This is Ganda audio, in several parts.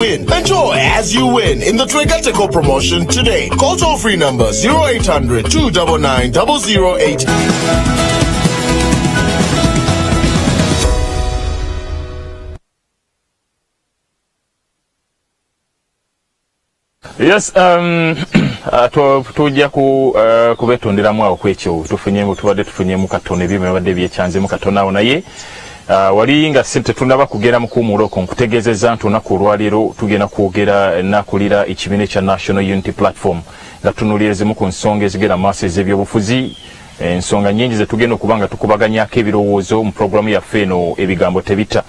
win. Enjoy as you win in the Trigateco promotion today. Call toll free number 0800 299 008. yes um, uh, tu- tujja ku, uh, kubetonderamu awo kwekyo tufunyemu tubadde tufunyemu katono ebyo byabadde byekyanzemu katono awo naye wali nga tetunaba kugera mu kuwumula okwo nkutegeezezza nti olunaku olwaleero tugenda kwogera nakulira ekibiina ekya national unity platform nga tunuulira ezimu ku nsonga ezigenda mu maaso ez'ebyobufuzi. Ensonga nyingi zetugenda okuba nga tukubaganyako ebirowoozo mu puroguramu yaffe eno ebigambo tebita.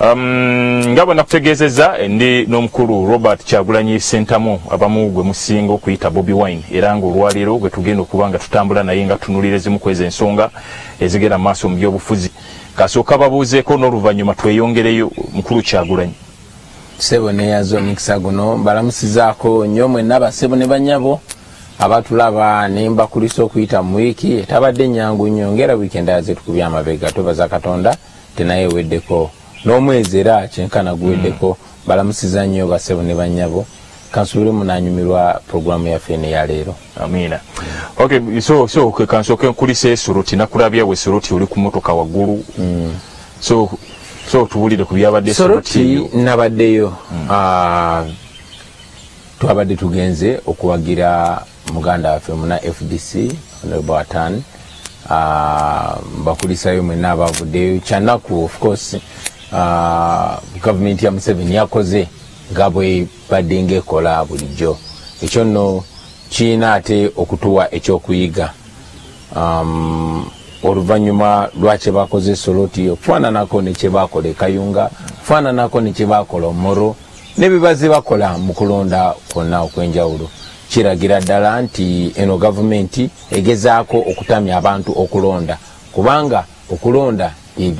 Um, nga bwe nakutegeezezza ndi n'omukulu robert kyagulanyi sentamu abamu gwe musinga okuyita bobi wine. Era nga olwaleero gwe tugenda okuba nga tutambula naye nga tunulira ezimu ku ezo ensonga ezigenda mu maaso mu byobufuzi kasooka babuuzeeko n'oluvannyuma tweyongereyo mukulu kyagulanyi. Sebo neyaza omukisa guno mbalamusizaako nnyo mwenna basebo ne banyabo abatulaba nembakulisa okuyita mu wiiki. Etabadde nyangu nnyo ngera wiikendi aze tukubya amabega twebaza katonda tenaye eweddeko n'omwezi era kyenkana guweddeko. Mbalamusiza nnyo basebo ne banyabo kansubire munanyumirwa puroguramu yaffe neyaleero amiina okay so so ke kansooke nkulisa esuruti nakulabya we suruti oli ku motoka waggulu. So so tuwulire ku byabadde soroti. Eyo. nabaddeyo. Ah, twabadde tugenze okuwagira muganda waffe muna fdc honorable atan Ah, mbakulisayo mwena abavuddeyo. Kyanaku of course ah, gavumenti ya museveni yakoze nga bwe badde ngaekola bulijjo. Ekyo nno kiina ate okutuwa ekyokuyiga. Um, oluvanyuma lwakye bakoze soloti okufaananako nekyebakola ekayunga okufaananako nekyebakola omoro nebibaze bakola mu kulonda kwonna okwenjawulo. Kiragira ddala nti eno gavumenti egezaako okutamya abantu okulonda kubanga okulonda ye-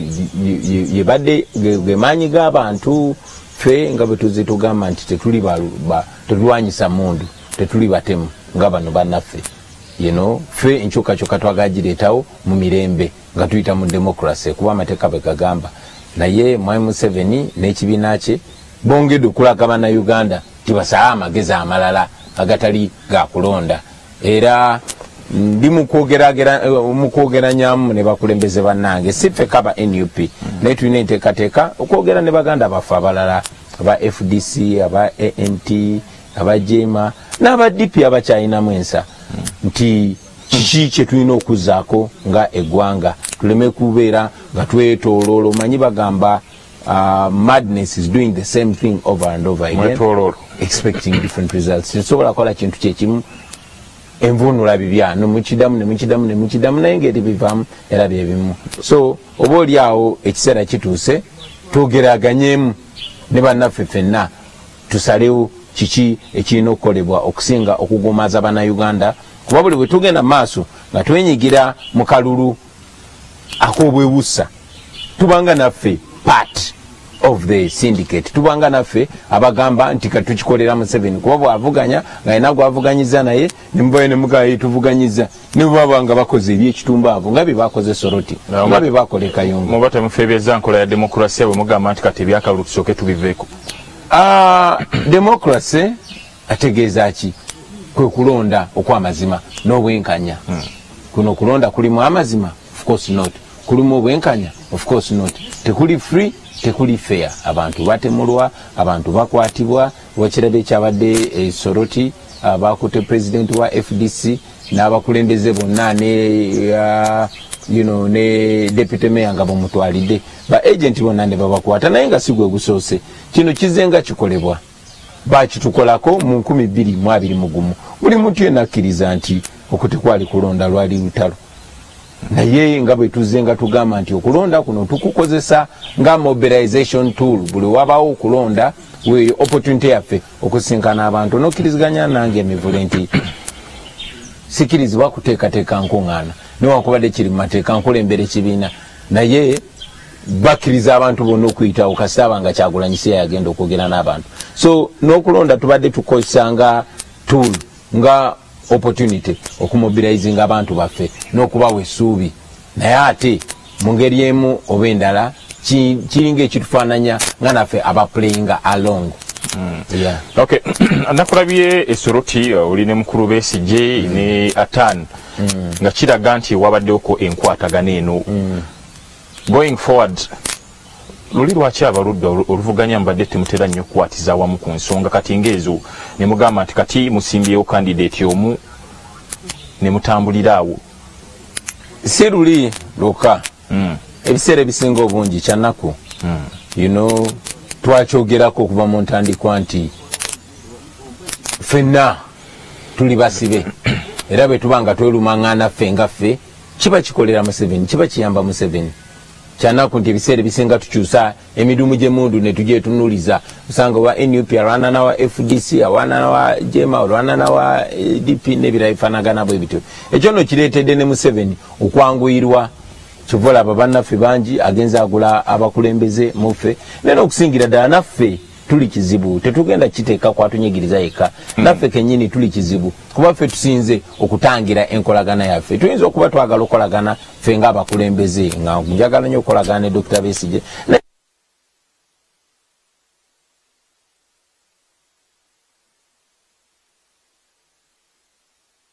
ye- ye- yebadde ge- ge maanyi g'abantu ffe nga bwe tuze tugamba nti tetuli tetulwanyisa mundu tetuli batemu nga bano bannaffe. Know ffe enkyukakyuka twagagireetawo mu mirembe nga tuyita mu demokrasi kuba amateeka bwe gagamba. Naye mwami museveni n'ekibiina kye bongedde okulaga bannayuganda tibasabe amagezi amalala agatali gakulonda era ndi mukwogeranyamu ne bakulembeze bannange. Si ffe kaba nup naye tulina enteekateeka okwogera ne baganda baffe abalala aba fdc aba ant aba jema n'aba dp abakyalinamu ensa. Nti kiki kyetulina okuzaako nga eggwanga? Tuleme kubeera nga twetoloola omanyi bagamba uh, madness is doing the same thing over and over again. Expecting different results. Tetusobola kukola kintu kyekimu envunula bibyano mukidamu nemukidamu nemukidamu naye ngaeri bivaamu era byebimu so oba oli awo ekiseera kituuse twogeraganyemu ne bannaffe ffenna tusalewo kiki ekirina okukolebwa okusinga okugumaza bannayuganda? Kuba buli bwe tugenda mu maaso nga twenyigira mu kalulu ak'obwewussa tubanga naffe part of the syndicate. Tubanga naffe abagamba nti katukikolera museveni. Kuba bwavuganya nga yena gwavuganyiza naye nemubayo nemugaye tuvuganyiza nebaba nga bakoze ebyekitumbaavo nga byebakoze soroti Na, nga oba- byebakola ekayunga muba temufeebyeza nkola ya demokrasiya bwe mugamba nti kati ebyakalulu tusooke tubiveeko. Ah, demokrasi ategeeza ki? Kwe kulonda okwamazima n'obwenkanya. Kuno okulonda kulimu amazima of course not. Kulimu obwenkanya of course not. Tekuli free tekuli fair abantu batemulwa abantu bakwatibwa. Wakiraba ekyabadde e soroti ah, bakutte president wa fdc n'abakulembeze bonna ne ah, you know, ne deputy mayor nga bamutwalidde. Ba agent bonna ne babakwata naye nga si gwe gusoose kino kizenga kikolebwa. Bakitukolako mu 2021 buli muntu yena akkiriza nti okwo tekwali kulonda lwali lutalo naye nga bwe tuzze nga tugamba nti okulonda kuno tukukozesa nga mobilization tool. Buli wabawo okulonda weeyo opportunity yaffe okusinkana abantu. Nokkiriziganya nange emivule nti sikirizibwa kuteekateeka nkuŋŋaana newankubadde kiri mu mateeka nkulembera ekibiina. Naye bakkiriza abantu bonna okuyitawo kasitaaba nga kyagulanyisa yagenda okwogera n'abantu. So n'okulonda tubadde tukozesa nga tool nga opportunity okumobilizinga abantu baffe n'okubawa essuubi. Naye ate mu ngeri emu oba endala ki- kiringa ekitufaananya nga naffe abaplayinga along. Yeah. okay. Nakulabye esoroti uh, oli ne mukulu besije ne atan nga kiraga nti wabaddeko enkwatagana eno. Going forward luli lwaki abaludda olu- oluvuganya mbadde temutera nnyo okukwatiza awamu ku nsonga? Kati ngaezo ne mugamba nti kati musimbyewo kandidate omu ne mutambulira awo. Si luli luka. Mm. ebiseera ebisinga obungi kyanaku you know twakyogerako okuva mu ntandikwa nti ffenna tuli basibe. Era bwe tuba nga twerumaŋŋaana ffe nga ffe kiba kikolera museveni kiba kiyamba museveni kyanaku nti ebiseera ebisinga tukyusa emidumu gyemundu netugyetunuliza osanga owa nup alwana nawa fdc alwana nawa jema olwana nawa eh, dp nebirala bifanagana bwe bityo. Ekyo no kireetedde ne museveni okwanguyirwa kyova olaba bannaffe bangi agenza agula abakulembeze muffe naye n'okusingira ddala naffe tuli kizibu. Tetugenda kiteeka kwatunyigiriza yekka. Naffe kenyini tuli kizibu. Kuba ffe tusinze okutangira enkolagana yaffe. Tuyinza okuba twagala okolagana ffe ngaabakulembeze nga njagala nyo okukolagana ne dr besige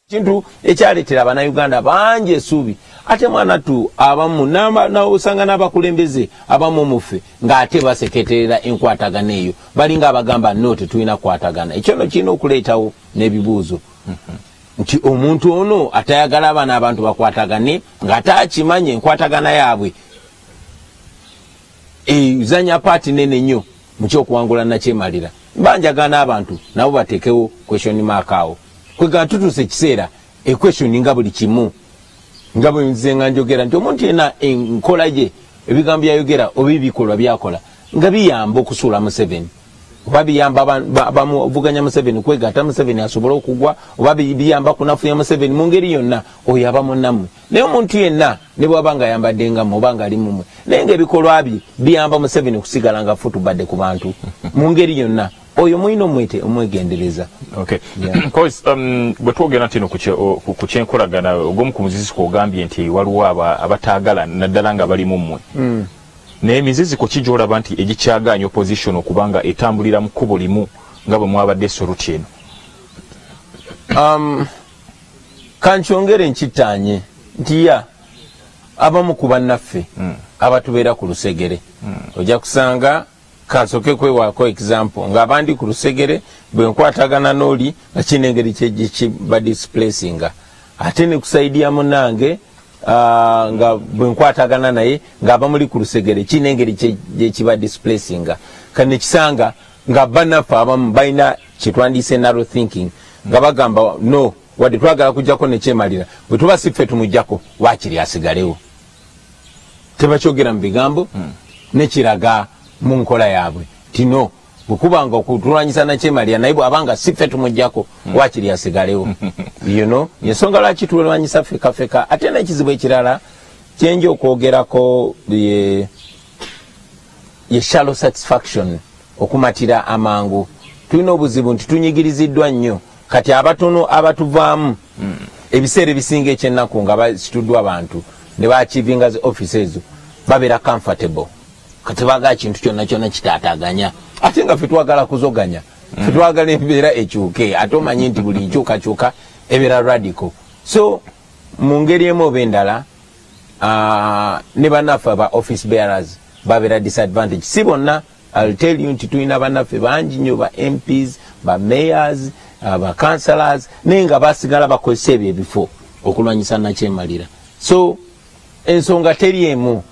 kintu ekyaleetera abannayuganda bangi esuubi ate mwanatu abamu n'aba- n'osanga n'abakulembeze abamu muffe ng'ate baseketerera enkwatagana eyo. Balinga abagamba no tetulina kwatagana. Ekyo no kirina okuleetawo n'ebibuuzo. Nti omuntu ono atayagala abaana abantu bakwatagane ng'ate akimanye enkwatagana yaabwe. Ezanya paati nene nnyo mukyokuwangula nakyemalira banjagana abantu nabo bateekewo question mark awo. Kwega tutuuse ekiseera equestioni nga buli kimu nga bwe nze nga njogera nti omuntu yena enkola gye ebigambo byayogera oba ebikolwa byakola nga biyamba okusuula museveni. Oba biyamba aba- ba- bamuvuganya museveni kwegatta museveni asobole okugwa oba bi- biyamba kunafuya museveni mu ngeri yonna oyo aba munnammwe. Naye omuntu yenna ne bwaba nga ayambadde ngammwe oba nga ali mumwe naye ngaebikolwa bye biyamba museveni kusigala nga futubadde ku bantu mu ngeri yonna oyo mulina omwete omwegendereza. Um, bwe twogera nti no ku kyenkolagana ogw'omu ku muziziko ogambye nti waliwo aba- abataagala naddala nga bali mu mmwe naye emiziziko kijolaba nti egikyaganya opposition okubanga etambulira mu kkubo limu nga bwe mwabadde esoruti eno? Um, kankyongere nkitanye nti ya abamu ku bannaffe Mm. abatubeera ku lusegere. Ojja kusanga kansoke kwewaako example ng'abandi ku lusegere bwe nkwatagana n'oli nga kina engeri kyekibadisplacinga ate ne kusaidiya munange nga bwe nkwatagana naye ng'abamuli ku lusegere kina engeri kye- gyekibadisplacinga kane kisanga nga bannaffe abamu balina kyetwandiise narrow thinking nga bagamba no wadde twagala kujjako nekyemalira bwe tuba si ffe tumugjako waakiri asigalewo. Tebakyogera mu bigambo nekiraga mu nkola yaabwe. Tino bwekubanga okutulwanyisa nakyemalira naye bwabanga si ffe tumugjako waakiri asigalewo. You know yensonga lwaki tulwanyisa fekafeka? Ate n'ekizibu ekirala kyenja okwogerako ye shallow satisfaction okumatira amangu. Tulina obuzibu nti tunyigiriziddwa nnyo. Kati abatono abatuvaamu ebiseera ebisinga ekyennaku nga basituddwa abantu ne baachivinga zi office ezo babeera comfortable kati baagala kintu kyonna kyonna kitaataganya. Ate nga fe twagala kuzoganya fe twagala embeera ekyuke ate omanyi nti buli nkyukakyuka ebeera radical. So mu ngeri emu oba endala ne bannaffe aba office bearers babeera disadvantage. Si bonna I'll tell you nti tulina bannaffe bangi nnyo ba mps ba mayors ba councillors naye nga basigala bakozesa ebyo ebifo okulwanyisa nakyemalira so ensonga teri emu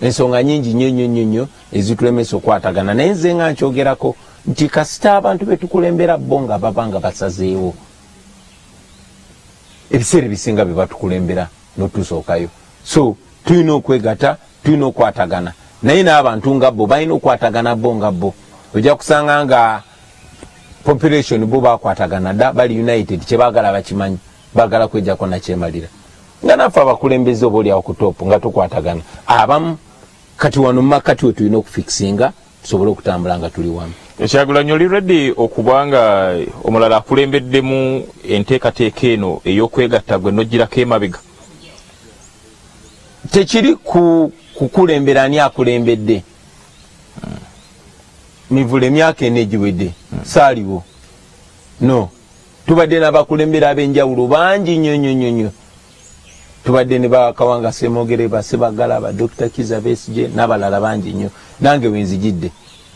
ensonga nyingi nnyo nnyo nnyo nnyo ezitulemesa okwatagana naye nze nga nkyogerako nti kasita abantu betukulembera bo nga baba nga basazeewo. Ebiseera ebisinga bye batukulembera notusookayo. So tulina okwegata tulina okwatagana. Naye n'abantu nga bo balina okwatagana bo nga bo. Ojja kusanga nga population bo bakwatagana dda bali united kyebagala bakimanyi bagala kwejjako nakyemalira nga naffe abakulembeze oba oliawo ku top nga tukwatagana. Abamu kati wano mumakati we tulina okufikisinga tusobole okutambula nga tuli wamu. Ekyagulanyi oli reddi okuba nga omulala akulembeddemu enteekateeka eno ey'okwegatta gwe nogirako emabega? Tekiri ku kukulembera ani akulembedde? Mivule emyaka ena egiwedde. Saaliwo. No. Tubadde n'abakulembera ab'enjawulo bangi nnyo nnyo nnyo nnyo tubadde ne bakawanga semogere basebagala badokita kiza besije n'abalala bangi nnyo. Nange wenzijidde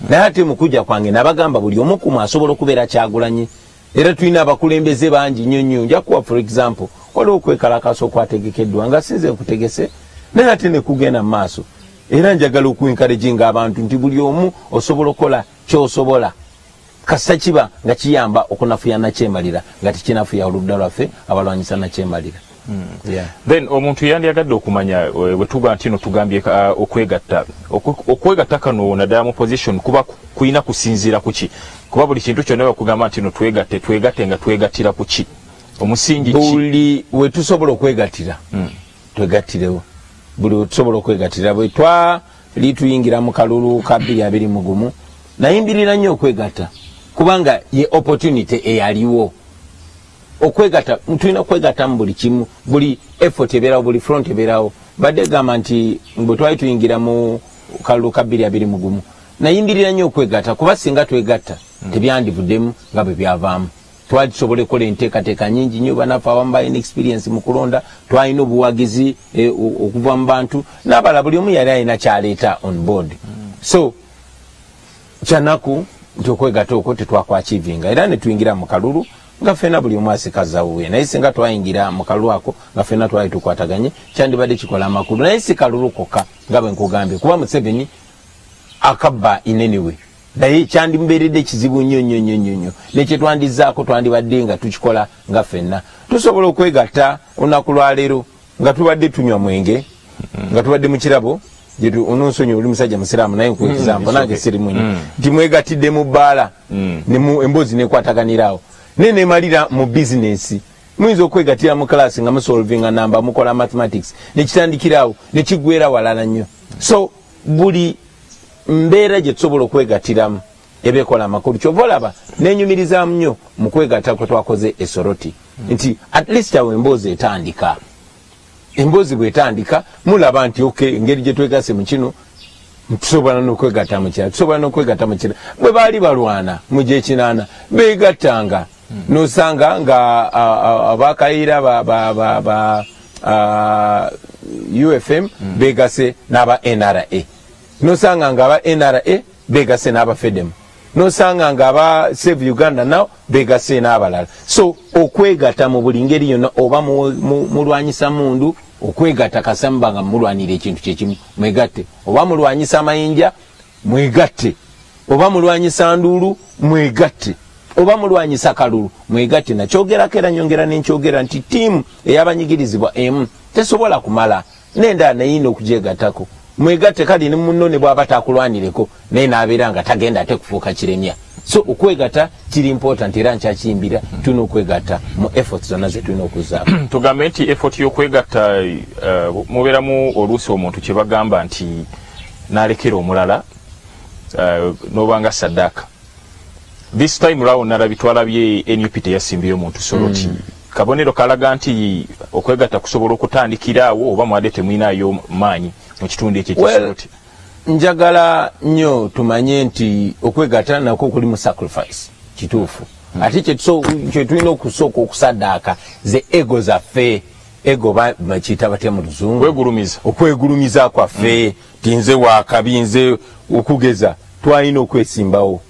naye ate mukujja kwange nabagamba buli omu kumu asobola okubeera kyagulanyi era tulina abakulembeze bangi nnyo nnyo. Njakuwa for example waliwo okwekalakasa okwategekeddwa nga sinze nkutegese naye ate nekugenda mu maaso. Era njagala okuenkarejinga abantu nti buli omu osobola okukola kyosobola. Kasita kiba nga kiyamba okunafuya nakyemalira nga tekinafuya oludda lwaffe abalwanyisa nakyemalira. Then omuntu yandyagadde okumanya eh, bwe tuga nti no tugambye uh, okwegatta. Okwe- okwegatta kano naddala mu position kuba ku- kulina kusinziira ku ki? Kuba buli kintu kyonna bakugamba nti no twegatte twegatte nga twegattira ku ki? Omusingi buli wetusobola okwegatira twegattirewo. Buli wetusobola okwegatira bwe twali tuyingira mu kalulu ka 221 nayimbirira nnyo okwegatta kubanga ye opportunity eyaliwo okwegatta tulina okwegatta mu buli kimu buli effort ebeerawo buli front ebeerawo. Badde gamba nti bwe twali tuyingira mu kalulu ka 221 nayimbirira nnyo okwegatta kuba singa twegatta tebyandivuddemu nga bwe byavaamu twali tusobole kukola enteekateeka nyingi nnyo banaffe abamu balina experience mu kulonda twalina obuwagizi eh, okuva mu bantu n'abala buli omu yali alina kyaleeta on board. So kyanaku nti okwegatta okwo tetwakwakivinga era netuyingira mu kalulu nga fena buli omu asikazawuwe naye singa twayingira mu kalulu ako nga fena twali tukwataganye kyandibadde kikola amakulu. Naye si kalulu kokka nga bwe nkugambye. Kuba museveni akabba ineniwe naye kyandimubeeredde kizibu nnyo nnyo nnyo nnyo nnyo. Nekyetwandizaako twandibadde nga tukikola nga ffenna tusobola okwegatta olunaku lwaleero nga tubadde tunywa mwenge nga tubadde mu kirabo ononsonyi oli musajja musiraamu naye nkuekizampo nange sirimunyi nti mwegatidde mu bbaala nemu- emboozi nekwataganirawo naye nemalira mu bizinesi muyinza okwegatira mu kalasi nga musolvinga namba mukola mathematics nekitandikirawo nekigwera walala nnyo. So buli mbeera gye tusobola okwegatiramu ebekola amakulu kyova olaba nenyumirizaamu nnyo mu kwegatta kwe twakoze esoroti. Nti at least awo emboozi etandika. Emboozi bwetandika mulaba nti ok engeri gyetwegase mu kino tusobola nokwegatta mukira tusobola nokwegatta mukira bwe baali balwana mu gyekinaana begattanga nosanga nga a- a- abakaira ba, ufm begase n'aba nra nosanga nga aba nra begase n'aba fedem nosanga nga aba save uganda nao begase n'abalala so okwegatta mu buli ngeri yonna oba mu- mu- mulwanyisa mundu okwegatta kasamba nga mulwanira ekintu kyekimu mwegatte. Oba mulwanyisa amayinja mwegatte. Oba mulwanyisa nduulu mwegatte oba mulwanyisa kalulu mwegatte nakyogerako era nyongera nenkyogera nti tiimu eyabanyigirizibwa emu tesobola kumala. Nendala neyina okugyegattako mwegatte kale ne munno ne bwaba takulwanireko naye nabeera nga tagenda ate kufuuka kiremya. So okwegatta kiri important era nkyakiyimbira tulina okwegatta mu effort zonna zetulina okuzaako. Tugambe nti effort y'okwegatta uh, mubeeramu oluusi omuntu kye bagamba nti n'alekera omulala uh, n'obanga saddaaka this time round nalabye twalabye nup teyasimbyeyo muntu soloti kabonero kalaga nti okwegatta kusobola okutandikiraawo oba mwadde temwinayo maanyi mu kitundu ekyo Well, ekyasoloti njagala nnyo tumanye nti okwegatta nako kuli mu sacrifice kituufu. Ate kyetuso- kyetulina okusooka okusaddaaka ze ego zaffe ego ba- bakiyita batya mu luzungu? Kwegulumiza. Okwegulumiza kwaffe ti nze wakabi nze okugeza twalina okwesimbawo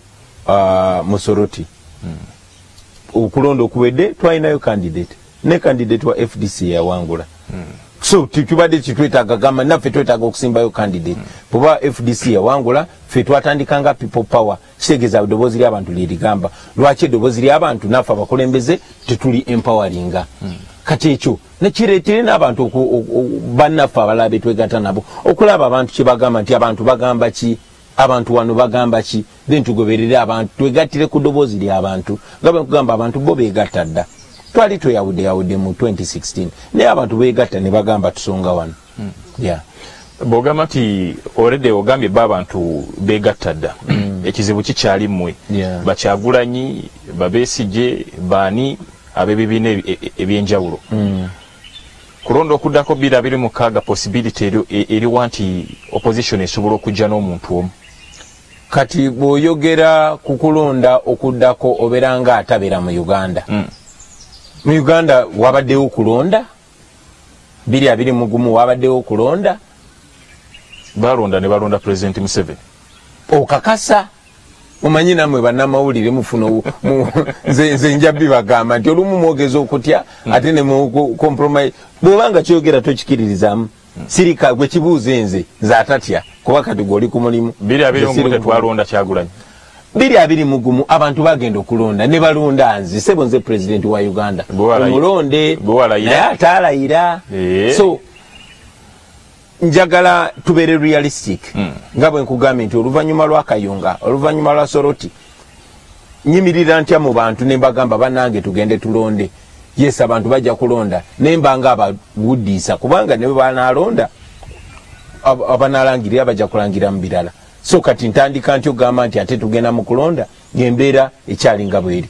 ah, mu soroti. Okulonda okuwedde twalinayo candidate. Ne candidate wa fdc yawangula. So tikibadde kitwetaaga gamba naffe twetaaga okusimbayo candidate. Kuba fdc yawangula ffe twatandikanga people power. Kitegeeza eddoboozi ly'abantu lyerigamba lwaki eddoboozi ly'abantu naffe abakulembeze tetuli empoweringa? Kati ekyo nekireetere n'abantu bannaffe abalala betwegatta nabo okulaba abantu kyebagamba nti abantu bagamba ki abantu wano bagamba ki? Then tugoberere abantu twegattire ku ddoboozi ly'abantu nga bwe nkugamba abantu bo beegatta dda. Twali tweyawudde yawudde mu 2016 naye abantu beegatta ne bagamba tusonga wano. Yeah. bwogamba nti olede ogambye ba abantu begatta dda. Ekizibu kikyali mmwe. Bakyagulanyi babeesije baani ab'ebibiina ebi- e- e- ebyenjawulo. Kulonda okuddako bbiri abiri mukaaga possibility eri- e- eriwa nti opposition esobola okujja n'omuntu omu kati bw'oyogera ku kulonda okuddako obeera nga atabeera mu uganda Mm. mu uganda wabaddewo okulonda? Biri abiri mu gumu wabaddewo okulonda? Balonda ne balonda president museveni. Okakasa? Omanyi nammwe bannamawulire mufuna obu- mu- nze nze nja bibagamba nti olumu mwogeza okutya ate ne compromise. Bwobanga kyogera tokikiririzaamu sirika gwe kibuuza enze nze atatya kuba kati gweoli ku mulimu biri abiri mugumu tetwalonda kyagulanyi biri abiri mugumu abantu bagenda okulonda ne balonda nze sebo nze pulezidenti wa uganda omulonde naye ate alayira Eh. so njagala tubeere realistic Mm. nga bwe nkugambye nti oluvannyuma lwa kayunga oluvannyuma lwa soroti nyimirira ntya mu bantu ne mbagamba bannange tugende tulonde yes abantu bajja kulonda naye mbanga abawuddiisa kubanga ne bwe ab- abanalangirira bajja kulangirira mu birala. So kati ntandika nti ogamba nti ate tugenda mu kulonda ngembeera ekyalinga bweri.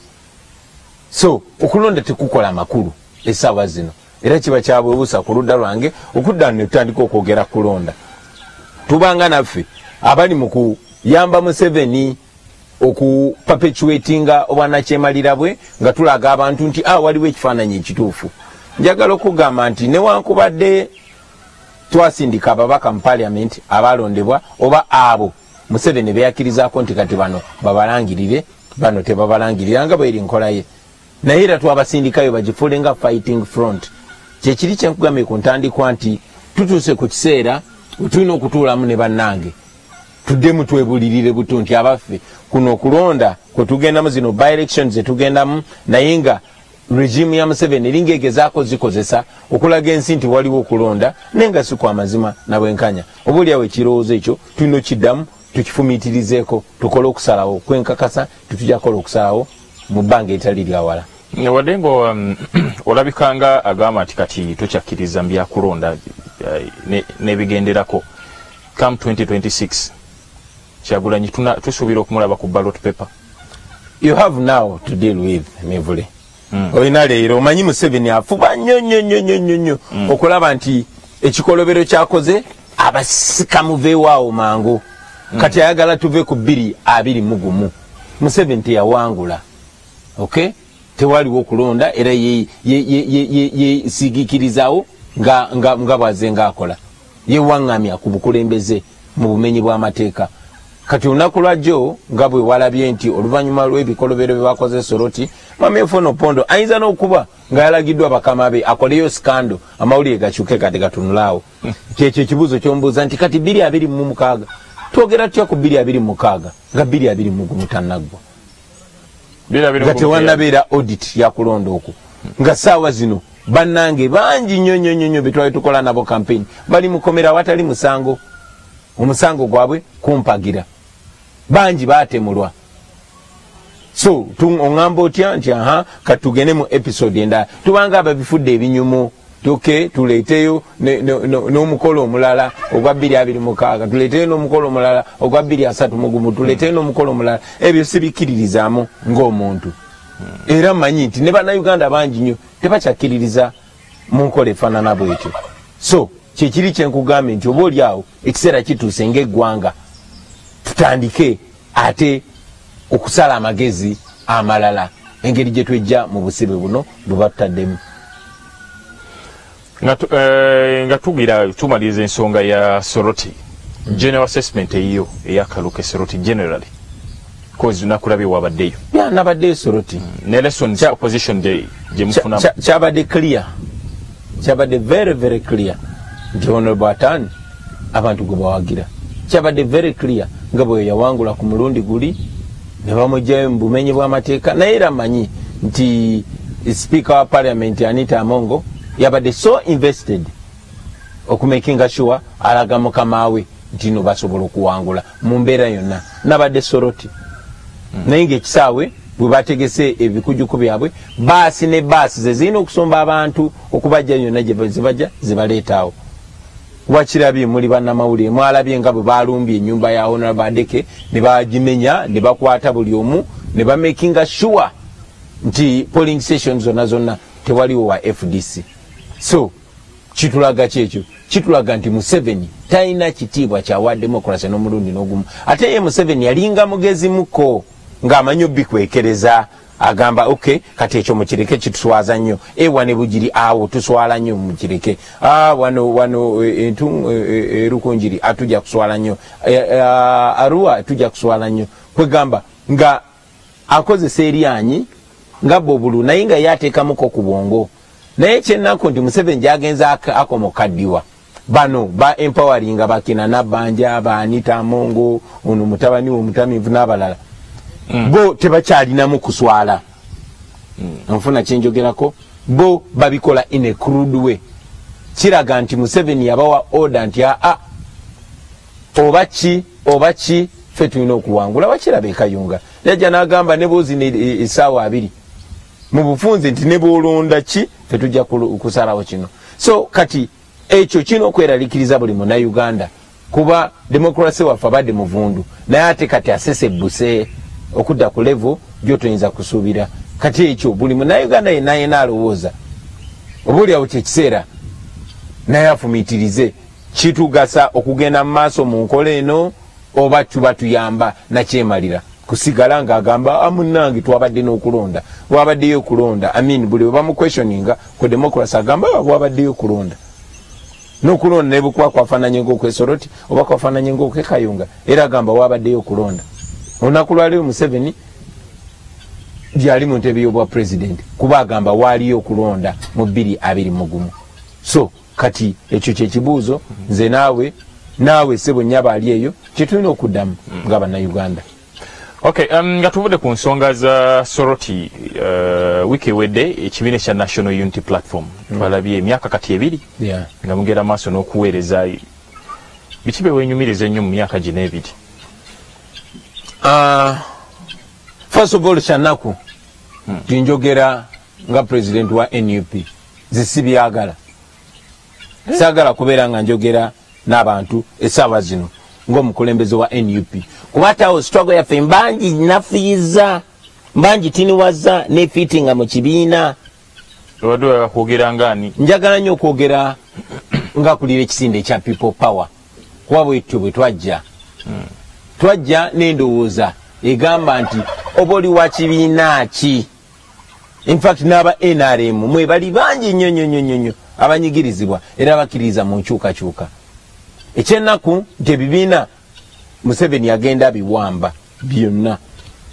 So okulonda tekukola makulu esaawa zino. Era kiba kyabwebuusa ku ludda lwange okudda ne tutandika okwogera kulonda. Tubanga naffe abali mu kuyamba museveni okupapetuatinga obwanakyemalira bwe nga tulaga abantu nti a waliwo ekifaananyi ekituufu. Njagala okugamba nti newankubadde twasindika ababaka mu paliamenti abalondebwa oba abo. Museveni beyakkirizaako nti kati bano babalangirire bano tebabalangirira nga bweri nkola ye. Naye era twabasindikayo bagifuule nga fighting front. Kyekiri kyenkugambye ku ntandikwa nti tutuuse ku kiseera tulina okutuulamu ne bannange. Tuddemu twebulirire buto nti abaffe kuno okulonda kwetugendamu zino by elections zetugendamu naye nga regimu ya museveni eringa egezaako zikozesa okulaga ensi nti waliwo okulonda naye nga si kwa mazima nabwenkanya oba oliawo ekirowoozo ekyo tulina okiddamu tukifumiitirizeeko tukole okusalawo kwenkakasa titujja kukola okusalawo mu bbanga eritali lyawala wadde nga um, olabikanga agamba nti kati tokyakkiriza mu byakulonda ne- n'ebigenderako. Come 2026 kyagulanyi tuna- tusuubira okumulaba ku ballot paper. You have now to deal with mivule. Olina leero omanyi museveni afuba nnyo nnyo nnyo nnyo nnyo nnyo. Okulaba nti ekikolobero kyakoze abasika muveewaawo mangu. Kati ayagala tuve ku bbiri abiri mu gumu. Museveni teyawangula ok? Tewaliwo okulonda era nga, nga bwaze ngaakola yewaŋŋamya ku bukulembeze mu bumenyi bw'amateeka kati olunaku lwajjo nga bwe walabye nti oluvannyuma lw'ebikolobero bye bakoze soroti mamefo pondo ayinza n'okuba nga yalagiddwa bakama be akoleyo sikando amawulire gakyuke kati gatunulaawo kyekyo ekibuuzo kyomubuuza nti kati bbiri abiri mu mukaaga twogera tutya ku bbiri abiri mu mukaaga nga bbiri abiri mu gumu tannaggwa nga tewannabeera audit yakulonda okwo. Nga saawa zino bannange bangi nnyo nnyo nnyo nnyo betwali tukola nabo campaign. Bali mukomera awatali musango. Omusango gwabwe kumpagira bangi batemulwa so oŋŋamba otya nti aha katugende mu episode endala tubanga ababifudde ebinyumo tuke tuleeteyo n'omukolo omulala ogwa 226 tuleeteyo n'omukolo omulala ogwa 231 tuleeteyo n'omukolo omulala. Ebyo sibikiririzaamu ng'omuntu. Era mmanyi nti ne bannayuganda bangi nnyo tebakyakkiririza mu nkola efaanana bwetyo. So kyekiri kyenkugambye nti oba oli awo ekiseera kituuse ng'eggwanga tutandike ate okusala amagezi amalala. Engeri gye twejja mu busibe buno bwe batutaddemu nga eh, nga tugira tumaliriza ensonga ya soroti. General assessment eyiyo eyakaluka soroti generally. Kozi nakulabye wabaddeyo. Ya nabadde esoroti ne lessons Kya- opposition day gye Kya- mufunamu kya- kyabadde clear. Kyabadde very very clear. Nti honorable atani abantu gwe bawagira. Kyabadde very clear nga bwe yawangula ku mulundi guli ne bamugjayo mu bumenyi bw'amateeka naye era manyi nti speaker wa parliament anita amongo yabadde so invested okumakinga sure alaga mukama we nti no basobola okuwangula mu mbeera yonna. Nabadde soroti. Naye ngaekisaawe bwe bategese ebikujuku byabwe baasi ne baasi ze zirina okusomba abantu okubajja yonna gye zibajja zibaleetaawo wakirabye muli bannamawulire mwalabye nga bwe balumbye enyumba ya honorable adeke ne bagimenya ne bakwata buli omu ne bamakinga sure nti polling station zonna zonna tewaliwo wa fdc so kitulaga kyekyo kitulaga nti museveni talina kitiibwa kyawa demokrasi n'omulundi n'ogumu. Ate ye museveni yalinga mugezi muko ng'amanyi obikwekereza agamba ok kati ekyo mukireke kituswaza nnyo. Ewa ne bugiri awo tuswala nnyo mukireke ah, wano wano entu erukunjiri atujja kuswala nnyo. Eh, arua tujja kuswala nnyo. Kwegamba nga akozesa eryanyi nga bobulu naye nga yateekamuko ku bwongo. Naye kyennaku nti museveni gyagenza ak- akomokaddiwa bano ba empowaringa bakina nabbanja baanita mongo ono mutabani we omutamivu n'abalala bo tebakyalinamu kuswala. Nfuna kyenjogerako. Bo babikola in a crude way. Kiraga nti museveni yabawa order nti aa oba ki oba ki fe tulina okuwangula bakiraba ekayunga yajja n'agamba ne boozina e- essaawa abiri. Mu bufunze nti ne boolonda ki fe tujja kulu- kusalawo kino. So kati ekyo kina okweralikiriza buli munauganda kuba demokrasi waffe abadde muvundu. Naye ate kati asesebbuse okudda ku levo gyotoyinza kusuubira. Kati ekyo buli munauganda yenna yena alowooza obaoliawo kyekiseera naye afumiitirize kitugasa okugenda mu maaso mu nkola eno oba tuba tuyamba nakyemalira kusigala ngaagamba amunange twabadde n'okulonda. Wabaddeyo okulonda. Amin buli we bamuquestioninga ku demokrasi agamba "Ah, wabaddeyo okulonda. N'okulonda ne bwekuba kwafaananye ngaokwesoroti oba kwafaananye ngaokwekayunga era agamba wabaddeyo okulonda olunaku lwaliwo museveni gyali mu ntebe y'obwa pulezidenti kuba agamba waaliyo okulonda mu bbiri abiri mugumu so kati ekyo kyekibuuzo nze naawe naawe sebo nyaba ali eyo kyetulina okuddamu nga bannayuganda. Okay um, nga tuvudde ku nsonga za soroti uh, wiiki ewedde ekibiina ekya national unity platform. Twalabye emyaka kati ebiri Yeah. nga mugenda maaso n'okuweereza biki bewenyumiriza ennyo mu myaka gino ebiri first of all kyanaku tinjogera nga president wa nup zisibyagala. Saagala kubeera nga njogera n'abantu esaawa zino ngaomukulembeze wa nup kuba tawo struggle yaffe mbangi nafiiza mbangi tiniwaza nefiitinga mu kibiina. Njagala nnyo okwogera nga kulira ekisinde ekya people power. Kuba bwetyo bwe twajja twajja n'endowooza egamba nti oba oli wa kibiina ki? Infact n'aba nrm mwe bali bangi nnyo nnyo nnyo nnyo abanyigirizibwa era bakkiririza mu nkyukakyuka. Ekyennaku nti ebibiina museveni agenda biwamba byonna.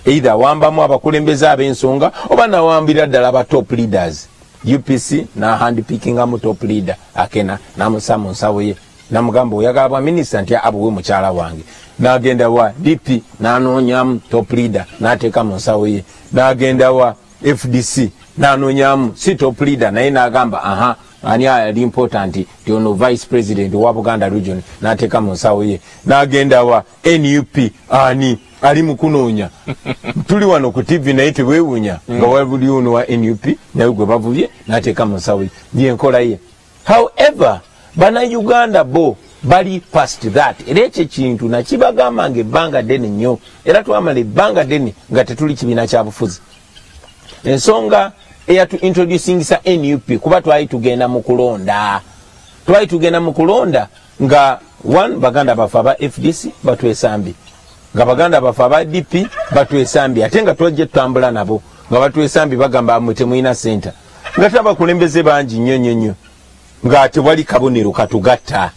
Either awambamu abakulembeze ab'ensonga oba nawambira ddala aba top leaders. Upc nahandpickingamu top leader akena namusa mu nsawo ye. Namugamba oyagala bwa minisita? Nti abuwe mukyala wange nagenda wa? Dp nanonyamu top leader nateeka mu nsawo ye. Nagenda wa? Fdc nanonyamu si top leader naye nagamba aha ani ali important? Nti ono vice president wa buganda region nateeka mu nsawo ye. Nagenda wa? Nup ani ali mukunoonya tuli wano ku tv naye tewewunya nga wabuli ono wa nup naye gwe bavubye nateeka mu nsawo ye. Yenkola ye. However bannayuganda bo bali past that. Era ekyo ekintu nakibagamba nga ebbanga ddene nnyo. Era twamala ebbanga ddene nga tetuli kibiina kya bufuzi. Ensonga eyatu introducingisa nup kuba twali tugenda mu kulonda. Twali tugenda mu kulonda nga one baganda baffe aba fdc batwesambye nga baganda baffe aba dp batwesambye ate nga twajja tutambula nabo nga batwesambye bagamba mwe temulina senta nga tabakulembeze bangi nnyo nnyo nnyo. Nga tewali kabonero katugatta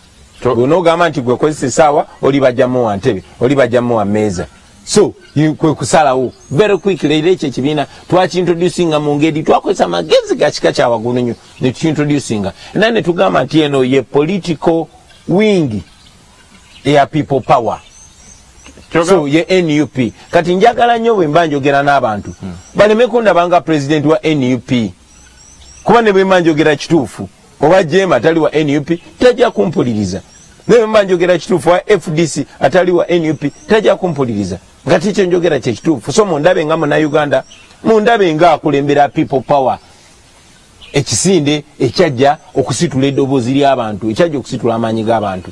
To- onogamba nti gwekozesa esaawa oli bajjamu wa ntebe oli bajjamu wa meeza so kwe kusalawo. Very quickly era ekyo ekibiina twakiintroducinga mu ngeri twakozesa magezi ga kika kyawaggulu nnyo netukiintroducinga era netugamba nti eno ye political wing eya people power. So ye nup kati njagala nnyo bwe mba njogera n'abantu. Baleme kundabanga president wa nup kuba ne bwemba njogera kituufu oba jema atali wa nup tajja kumpuliriza. Naye bwemba njogera kituufu wa fdc atali wa nup tajja kumpuliriza. Nga tikyo njogera kyekituufu so mundabe nga munauganda mundabe nga akulembera people power. Ekisinde ekyajja okusitula eddoboozi ly'abantu ekyajja okusitula amaanyi g'abantu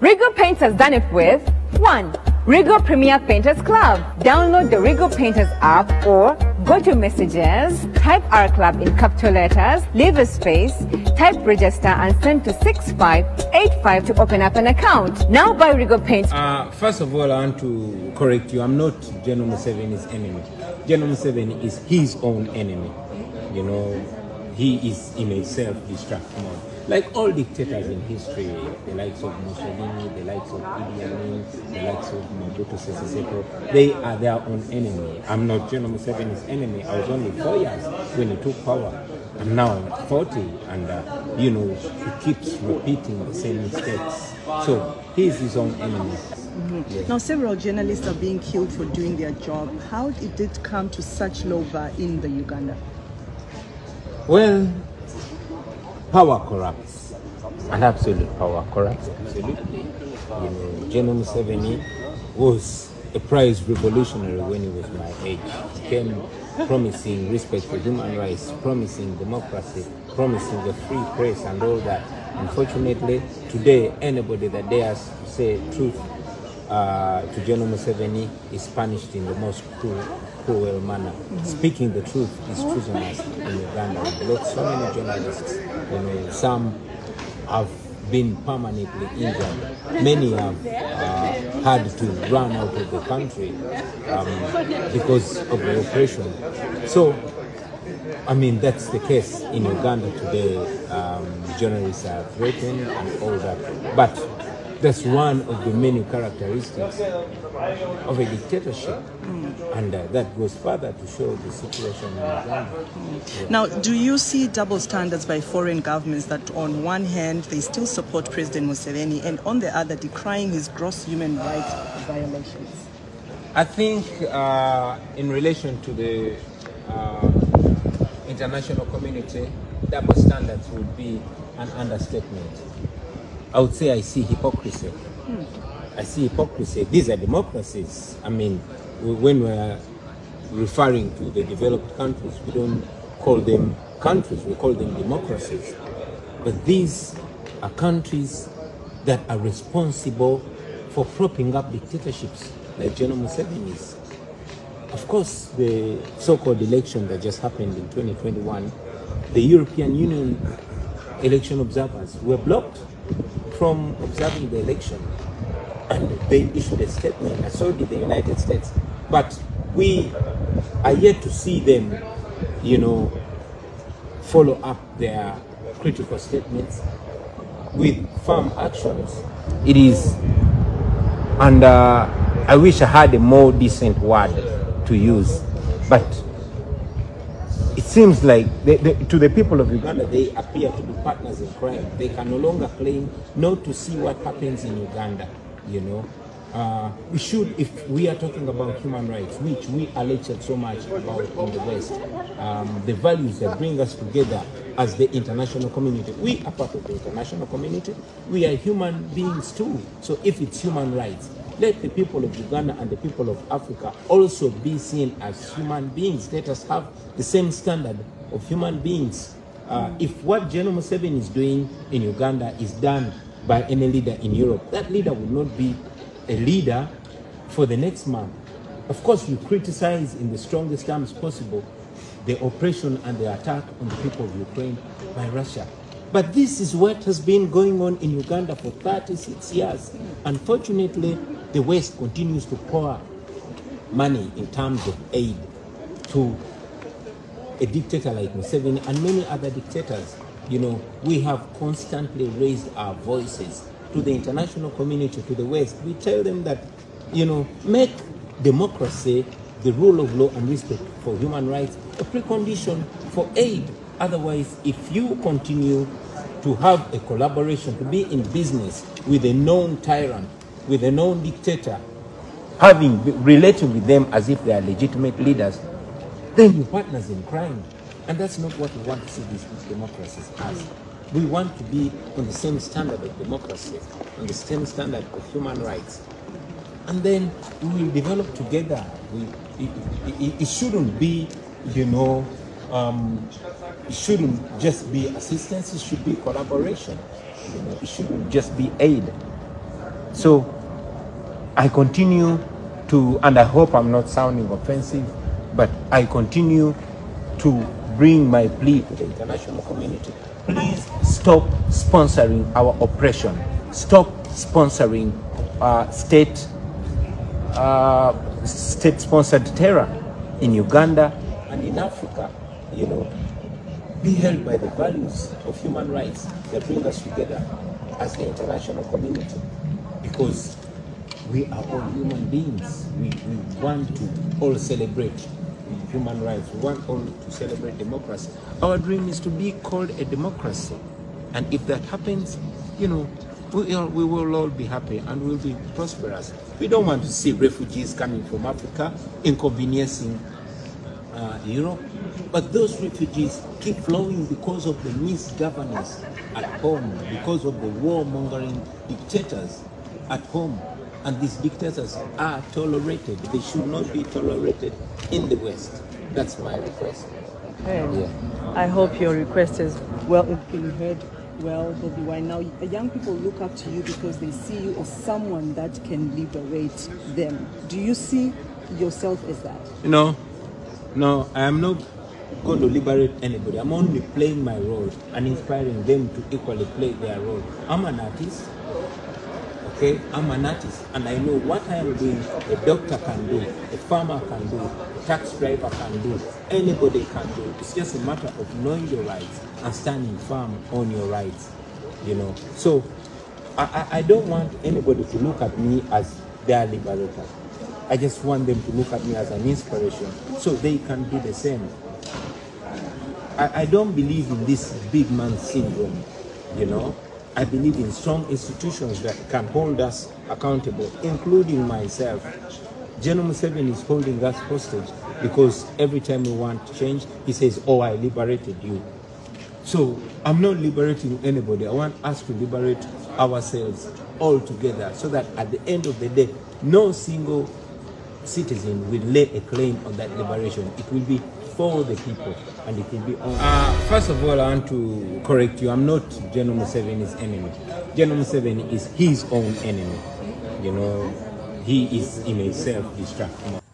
Rigo Paints has done it with 1. Rigo Premier Painters Club. Download the Rigo Painters app or go to messages, type our club in capital letters, leave a space, type register and send to 6585 to open up an account. Now buy Rigo Paints. Uh, first of all, I want to correct you. I'm not General Museveni's enemy. General Seven is his own enemy. You know, he is in a self-destruct mode. Like all dictators in history, the likes of Mussolini, the likes of Idi Amin, the likes of Mobutu Sese Seko, they are their own enemy. I'm not General Museveni's enemy. I was only four years when he took power. I'm now 40, and uh, you know he keeps repeating the same mistakes. So he is his own enemy. Mm-hmm. Now, several journalists are being killed for doing their job. How did it come to such low bar in the Uganda? Well, power corrupts, and absolute power corrupts absolutely. You know, General Museveni was a prize revolutionary when he was my age. He came promising respect for human rights, promising democracy, promising the free press and all that. Unfortunately, today anybody that dares to say truth uh, to General Museveni is punished in the most cruel, cruel manner. Speaking the truth is treasonous in Uganda. We've lost so many journalists. You know, some have been permanently injured. Many have uh, had to run out of the country um, because of the oppression. So, I mean, that's the case in Uganda today. Um, journalists are threatened and all that. But that's one of the many characteristics of a dictatorship. And uh, that goes further to show the situation in Uganda. Now, do you see double standards by foreign governments that on one hand they still support President Museveni and on the other decrying his gross human rights violations? I think uh, in relation to the uh, international community, double standards would be an understatement. I would say I see hypocrisy. I see hypocrisy. These are democracies. I mean, we- when we're referring to the developed countries, we don't call them countries, we call them democracies. But these are countries that are responsible for propping up dictatorships like General Museveni's. Of course, the so-called election that just happened in 2021, the European Union election observers were blocked from observing the election. And they issued a statement, and so did the United States. But we are yet to see them, you know, follow up their critical statements with firm actions. It is, and uh, I wish I had a more decent word to use, but it seems like they, they, to the people of Uganda, they appear to be partners in crime. They can no longer claim not to see what happens in Uganda. You know, uh, we should, if we are talking about human rights, which we are lectured so much about in the West, um, the values that bring us together as the international community. We are part of the international community. We are human beings too. So if it's human rights, let the people of Uganda and the people of Africa also be seen as human beings. Let us have the same standard of human beings. Uh, if what General Museveni is doing in Uganda is done by any leader in Europe, that leader will not be a leader for the next month. Of course, we criticize in the strongest terms possible the oppression and the attack on the people of Ukraine by Russia. But this is what has been going on in Uganda for 36 years. Unfortunately, the West continues to pour money in terms of aid to a dictator like Museveni and many other dictators. You know, we have constantly raised our voices to the international community, to the West. We tell them that, you know, make democracy, the rule of law and respect for human rights a precondition for aid. Otherwise, if you continue to have a collaboration, to be in business with a known tyrant, with a known dictator, having relating with them as if they are legitimate leaders, then you're partners in crime. And that's not what we want to see these democracies as. We want to be on the same standard of democracy, on the same standard of human rights. And then we will develop together. We, it, it, it shouldn't be, you know, um, it shouldn't just be assistance, it should be collaboration. You know, it shouldn't just be aid. So I continue to, and I hope I'm not sounding offensive, but I continue to bring my plea to the international community. Please stop sponsoring our oppression. Stop sponsoring uh, state uh, state-sponsored terror in Uganda and in Africa. You know, be held by the values of human rights that bring us together as the international community, because we are all human beings. We, we want to all celebrate human rights. We want all to celebrate democracy. Our dream is to be called a democracy. And if that happens, you know, we, we will all be happy and we'll be prosperous. We don't want to see refugees coming from Africa inconveniencing uh, Europe. But those refugees keep flowing because of the misgovernance at home, because of the warmongering dictators at home. And these dictators are tolerated. They should not be tolerated in the West. That's my request. Okay. I hope your request is well been heard well, Bobby Wine. Now, the young people look up to you because they see you as someone that can liberate them. Do you see yourself as that? No, no, I am not going to liberate anybody. I'm only playing my role and inspiring them to equally play their role. I'm an artist. Okay, I'm an artist and I know what I am doing, a doctor can do, a farmer can do, a tax driver can do, anybody can do. It's just a matter of knowing your rights and standing firm on your rights, you know. So I, I, I don't want anybody to look at me as their liberator. I just want them to look at me as an inspiration so they can do the same. I, I don't believe in this big man syndrome, you know. I believe in strong institutions that can hold us accountable, including myself. General Museveni is holding us hostage because every time we want change, he says, Oh, I liberated you. So I'm not liberating anybody. I want us to liberate ourselves all together so that at the end of the day, no single citizen will lay a claim on that liberation. It will be for the people and it will be on. Uh, first of all, I want to correct you. I'm not General Museveni's enemy. General Museveni is his own enemy. You know, he is in a self-destruct.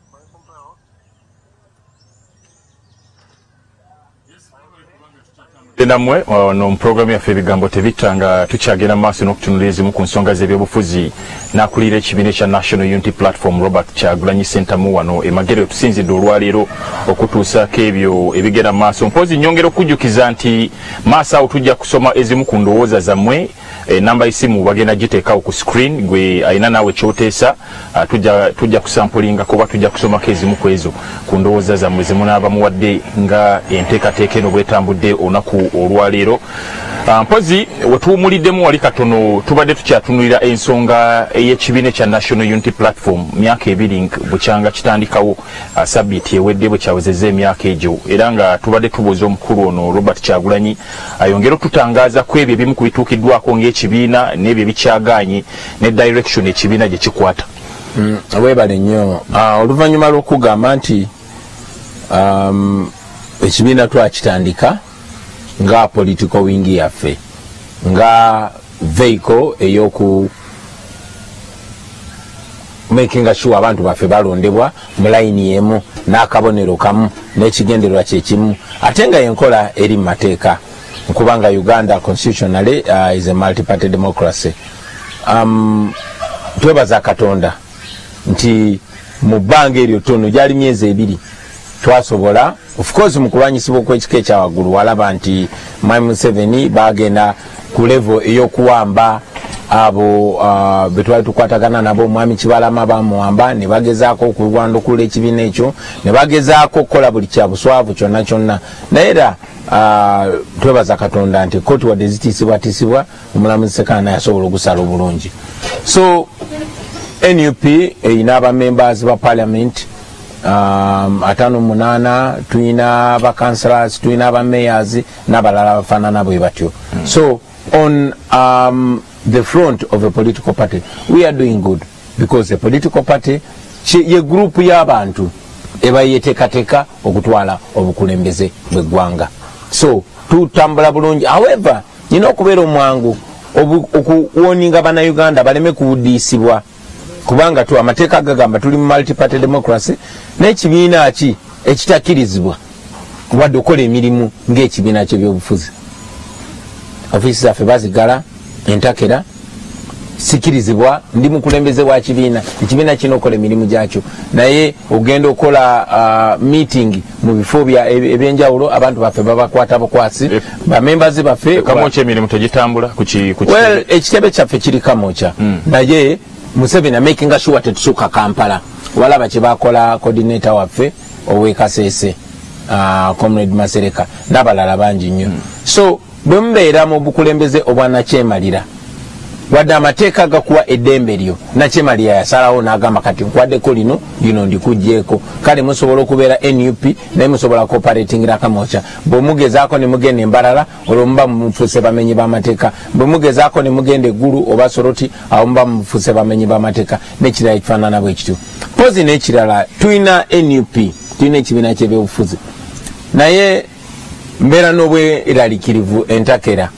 Nammwe ono mu puroguramu yaffe ebigambo tebitta nga tukyagenda maaso n'okutunula ezimu ku nsonga z'ebyobufuzi. N'akulira ekibiina ekya national unity platform robert kyagulanyi sentamu wano emagere wetusinzidde olwaleero okutuusaako ebyo ebigenda mu maaso. Mpozi nyongera okujjukiza nti maaso awo tujja kusoma ezimu ku ndowooza zammwe. Enamba y'essimu bagenda giteekawo ku screen gwe alina naawe kyoteesa tujja, tujja kusampulingako oba tujja kusomako ezimu ku ezo ku ndowooza zammwe zemunaabamuwadde nga enteekateeka eno bwetambudde olunaku olwaleero. Mpozi wetuwumuliddemu wali katono tubadde tukyatunulira ensonga ey'ekibiina ekya national unity platform myaka ebiri bukyanga kitandikawo sabiiti ewedde bwe kyawezezza emyaka egyo. Era nga tubadde tubuuza omukulu ono robert kyagulanyi ayongere okututangaaza ku ebyo ebimu ku bituukiddwako ng'ekibiina n'ebyo ebikyaganye ne direction ekibiina gye kikwata. Webale nnyo. Oluvannyuma lw'okugamba nti um, ekibiina twakitandika nga political wing yaffe nga vehicle eyoku makinga sure abantu baffe balondebwa mu layini emu n'akabonero kamu n'ekigendererwa kyekimu ate nga yenkola eri mu mateeka nkubanga uganda constitutionally uh, is a multiparty democracy. Um, twebaza katonda nti mu bbanga eryo tono gyali myezi ebiri twasobola ofcourse mu kulwanyisibwa okwekika ekyawaggulu walaba nti museveni bagenda ku levo ey'okuwamba abo uh, betwali tukwatagana nabo omwami kibalama bamuwamba ne bagezaako okulwandukula ekibiina ekyo ne bagezaako okukola buli kyabuswavu kyonna kyonna. Naye era uh, twebaza katonda nti kooti wadde zitiisibwatiisibwa omulamuzi sekaana yasobola ogusala obulungi. So nup erina abamembers ba parliament um, atano munana tulina bacancelors tulina abamayors n'abalala bafaanana bwe batyo. Mm. so on um, the front of a political party we are doing good. Because a political party ye group y'abantu eba yeteekateeka okutwala obukulembeze bweggwanga so tutambula bulungi. However nina okubeera omwangu okuwoninga bannayuganda baleme kuwudiisibwa kubanga tu amateeka gagamba tuli mu multiparty democracy n'ekibiina ki ekitakkirizibwa wadde okukola emirimu ng'ekibiina kyebyobufuzi? Ofiisi zaffe bazigala entakera sikirizibwa ndi mukulembeze wa kibiina. Ekibiina kirina okukola emirimu gyakyo. Naye ogenda okukola uh, meeting mu bifo ebyenjawulo abantu baffe babakwata bukwasi. Eh, bamembazi baffe kamu ki emirimu tegitambula well kitebe? ekitebe kyaffe kiri kamokya naye museveni amakinga sure tetusuka kampala. Walaba kyebakola coordinator waffe owekasese uh, comrade masereka. N'abalala bangi nnyo. So bwe mubeera mu bukulembeze obwanakyemalira wadde amateeka gakuwa eddembe lyo nakyemalira yasalawo n'agamba kati nkwaddeko lino lino ndikugyeko kale musobola okubeera nup naye musobola cooperatingira kamokya bwe mugezaako ne mugenda embalala olwo muba mufuse bamenyi b'amateeka. Bwe mugezaako ne mugenda eggulu oba soroti awo muba mufuse bamenyi b'amateeka. N'ekirala ekifaanana bwe kityo. Pozi n'ekirala tulina nup tulina ekibiina kyebyobufuzi. Naye mbeera n'obweraliikirivu entakera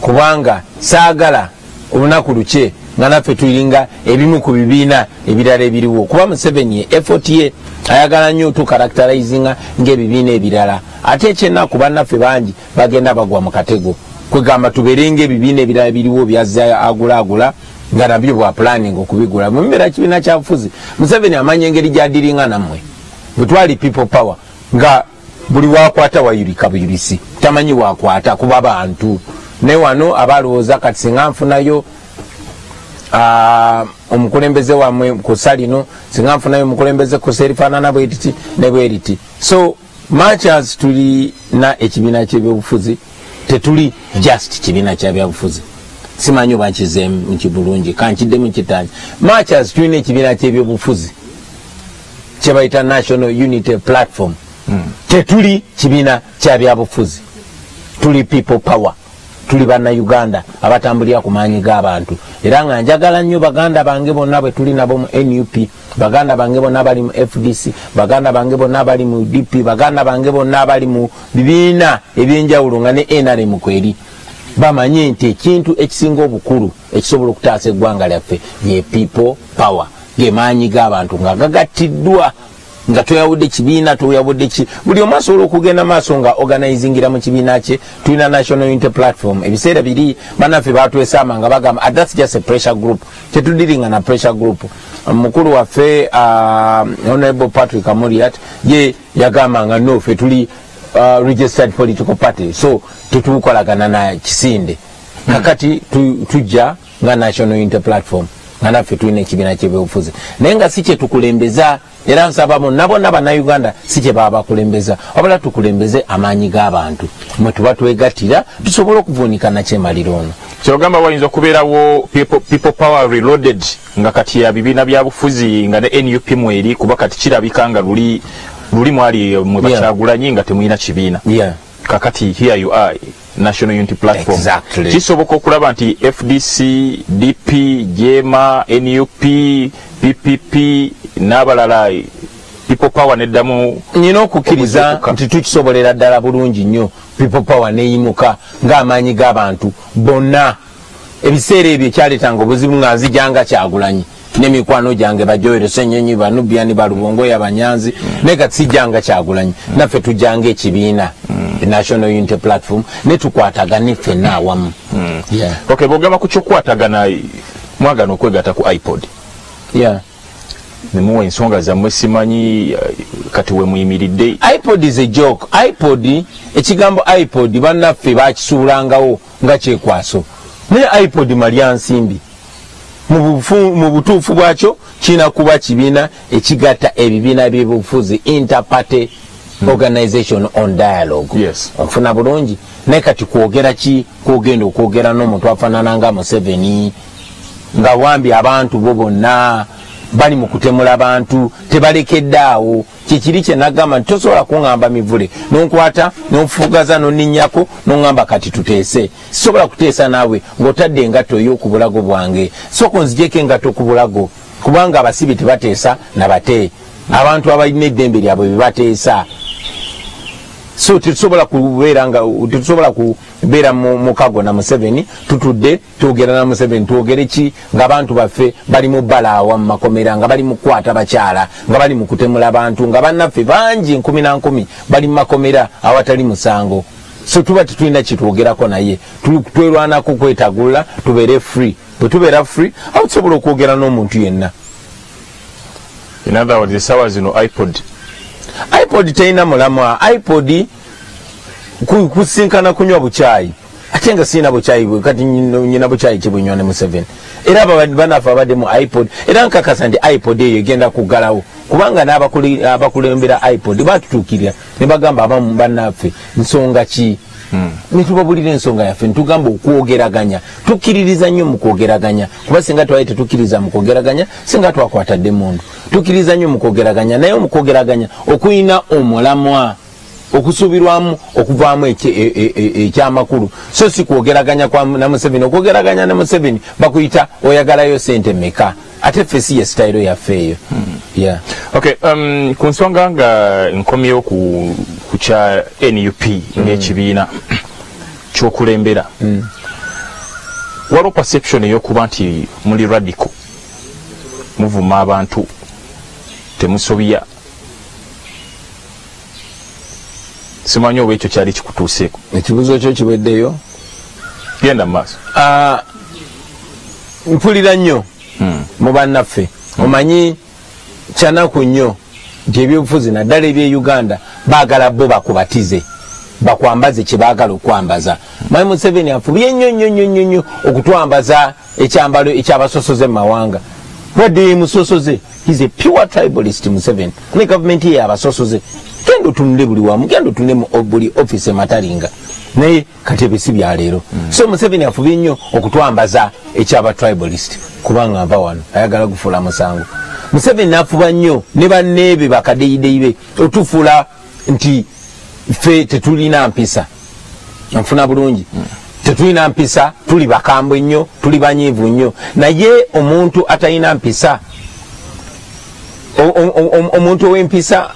kubanga saagala olunaku lukye nga naffe tulinga ebimu ku bibiina ebirala ebiriwo. Kuba museveni effort ye ayagala nnyo tukarakitalizinga ng'ebibiina ebirala. Ate ekyenaku bannaffe bangi bagenda bagwa mu katego. Kwegamba tubeere ng'ebibiina ebirala ebiriwo byazza agulaagula nga nabyo bwa planning okubigula. Mumibeera kibiina kyabufuzi museveni amanya engeri gyadiringa nammwe. Bwe twali people power nga buli wakwata wayulika buyulisi. Tamanyi wakwata kuba bantu ne wano abalowooza kati singa nfunayo ah, omukulembeze wamwe kusa lino singa nfunayo omukulembeze kusa erifaanana bweriti ne bweriti so much as tulina ekibiina kyebyobufuzi tetuli just kibiina kyabyabufuzi simanyi oba nkize mukibulungi kankiddemu kitanja much as tulina ekibiina kyebyobufuzi kyebayita national unity platform tetuli kibiina kyabyabufuzi tuli people power tuli bannayuganda abatambulira ku maanyi g'abantu. Era nga njagala nnyo baganda bange bonna bwe tuli nabo mu nup baganda bange bonna abali mu fdc baganda bange bonna abali mu dp baganda bange bonna abali mu bibiina ebyenjawulo nga ne nrm kweri bamanye nti ekintu ekisinga obukulu ekisobola okutaasa eggwanga lyaffe ye people power gemaanyi g'abantu nga gagattiddwa nga toyawudde kibiina toyawudde ki buli omu asobola okugenda maaso nga organizingira mu kibiina kye tulina national unity platform. Ebiseera biri banaffe batwesama nga bagamba "Ah, thats just a pressure group. Tetudiringa na pressure group. Mukulu waffe uh, honorable patrick amuriat ye yagamba nga no ffe tuli uh, registered political party so tetukolagana na kisinde. Kakati tu- tujja nga national unity platform nga naffe tulina ekibiina kyebyobufuzi. Naye nga si kyetukulembeza era nsaba bonna bonna bannayuganda si kye baba bakulembeza. Wabula tukulembeze amaanyi g'abantu. Mwe tuba twegattira tusobole okuvuunika nakyemaliro ono. Kyogamba wayinza okubeerawo people, power reloaded nga kati ya bibiina bya bufuzi nga ne nup mweri kuba kati kirabika nga luli luli mwali mwe Yeah. bakyagulanyi nga temulina kibiina. Kakati here you are national unity platform. Exactly. kisoboka okulaba nti fdc dp jema nup ppp n'abalala people power neddamu nina okukkiriza nti tukisobolera ddala bulungi nnyo people power neyimuka ng'amaanyi g'abantu bonna. Ebiseera ebyo ekyaletanga obuzibu nga nzijanga kyagulanyi nemikwano gyange bajoyere senyonyi banubiani balubongoya banyanzi naye kati sijjanga kyagulanyi. Naffe tujjanga ekibiina national unity platform ne tukwatagane ffenna awamu. Yeah. okay bwogamba ku kyokukwatagana mwagana okwegatta ku ipod. Yeah. nemuwa ensonga zammwe simanyi eh, kati we muyimiridde. ipod is a joke. ipod ekigambo ipod bannaffe bakisuulangawo nga kyekwaso naye ipod malya nsimbi mu butuufu bwakyo kirina kuba kibiina ekigatta ebibiina byebufuzi interparty organization on dialogue. Onfuna bulungi. Naye kati kwogera ki? Kwogenda okwogera n'omuntu afaanana nga museveni nga wambi abantu bo bonna bali mu kutemula bantu tebalekedde awo. Kyekiri kyenagamba nti tosobola kuŋŋamba mivule. Nonkwata nonfugaza nonninnyako noŋŋamba kati tuteese. Sisobola kuteesa naawe ng'otadde engatto yo ku bulago bwange. Soko nzijeko engatto ku bulago kubanga abasibi tebateesa nabate abantu abalina eddembe lyabwe bebateesa so tetusobola kubeera nga tetusobola kubeera mu mukago na museveni tutudde twogera na museveni twogere ki? Ng'abantu baffe bali mu balaawa mu makomera nga bali mu kukwata bakyala nga bali mu kutemula abantu nga bannaffe bangi nkumi na nkumi bali mu makomera awatali musango. So tuba tetulina kitwogerako naye. Twerwanako kwetagula tubeere free. Bwe tubeera free awo tusobola okwogera n'omuntu yenna. In other words esawa zino ipod. ipod terina mulamwa. ipod kusinkana kunywa bukyayi ate nga sirina bukyayi kati nyina bukyayi kibunywa ne museveni. Era banaffe abadde mu ipod era nkakasa nti ipod eyo egenda kuggalawo. Kubanga n'abakule- abakulembera ipod batutuukirira ne bagamba abamu bannaffe nsonga ki? Netubabulira ensonga yaffe netugamba okwogeraganya. Tukkiririza nnyo mu kwogeraganya. Kuba singa twali tetukkiriza mu kwogeraganya singa twakwatadde mundu tukkiriza nnyo mu kwogeraganya. Naye mu kwogeraganya okuyina omulamwa okusuubirwamu okuvaamu e- e- e- ekyamakulu. So si kwogeraganya na museveni. Okwogeraganya ne museveni bakuyita oyagalayo sente meka ate ffe si ye sitayiro yaffe eyo? Yeah. okay um, ku nsonga nga nkomyewo ku, ku kya nup ng'ekibiina kyokulembera. Waliwo perception ey'okuba nti muli radical muvuma abantu temusobya simanyi oba ekyo kyali kikutuuseeko ekibuzo kyo kiweddeyo genda mu maaso. Ah, mpulira nnyo mu bannaffe. Omanyi kyanaku nnyo nti ebyobufuzi naddala ebye uganda baagala bo bakubatize bakwambaze kyebaagala okwambaza. Manyi museveni afubye nnyo nnyo nnyo nnyo nnyo okutwambaza ekyambalo ekyabasosoze mu mawanga. Wadde musosoze? He's a pure tribalist museveni. Ne gavumenti ye abasosoze genda otunule buli wamu? Genda otunule mu o- buli offisi ematalinga naye kati ebyo si byaleero so museveni afubye nnyo okutwambaza ekyaba tribalist kubanga nva wano ayagala gufuula musango. Museveni nafuba nnyo ne banneebe bakadeyideyi be otufuula nti ffe tetulina mpisa. Nfuna bulungi. Tetulina mpisa tuli bakambwe nnyo tuli banyiivu nnyo. Naye omuntu atalina mpisa omuntu ow'empisa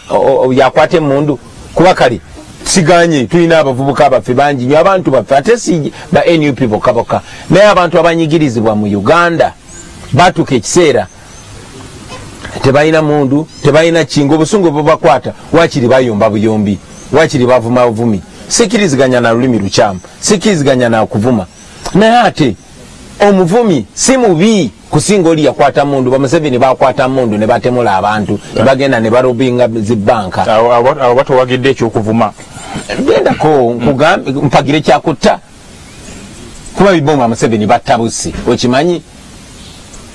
yakwata emundu kuba kale siganye tulina abavubuka baffe bangi nyo abantu baffe ate si ba nup bokka bokka naye abantu abanyigirizibwa mu uganda batuuka ekiseera tebalina mundu tebalina kinga obusungu bwebakwata wakiri bayomba buyombi wakiri bavuma buvumi sikiriziganya na lulimi lukyamu sikiriziganya na kuvuma. Naye ate omuvumi si mubi kusinga oli yakwata mundu bamuseveni bakwata mundu ne batemula abantu ne bagenda ne barobinga zibanka awo batowagidde ekyokuvuma. Gendako mpagire kyakutta. Kuba bibonga museveni batta busi okimanyi?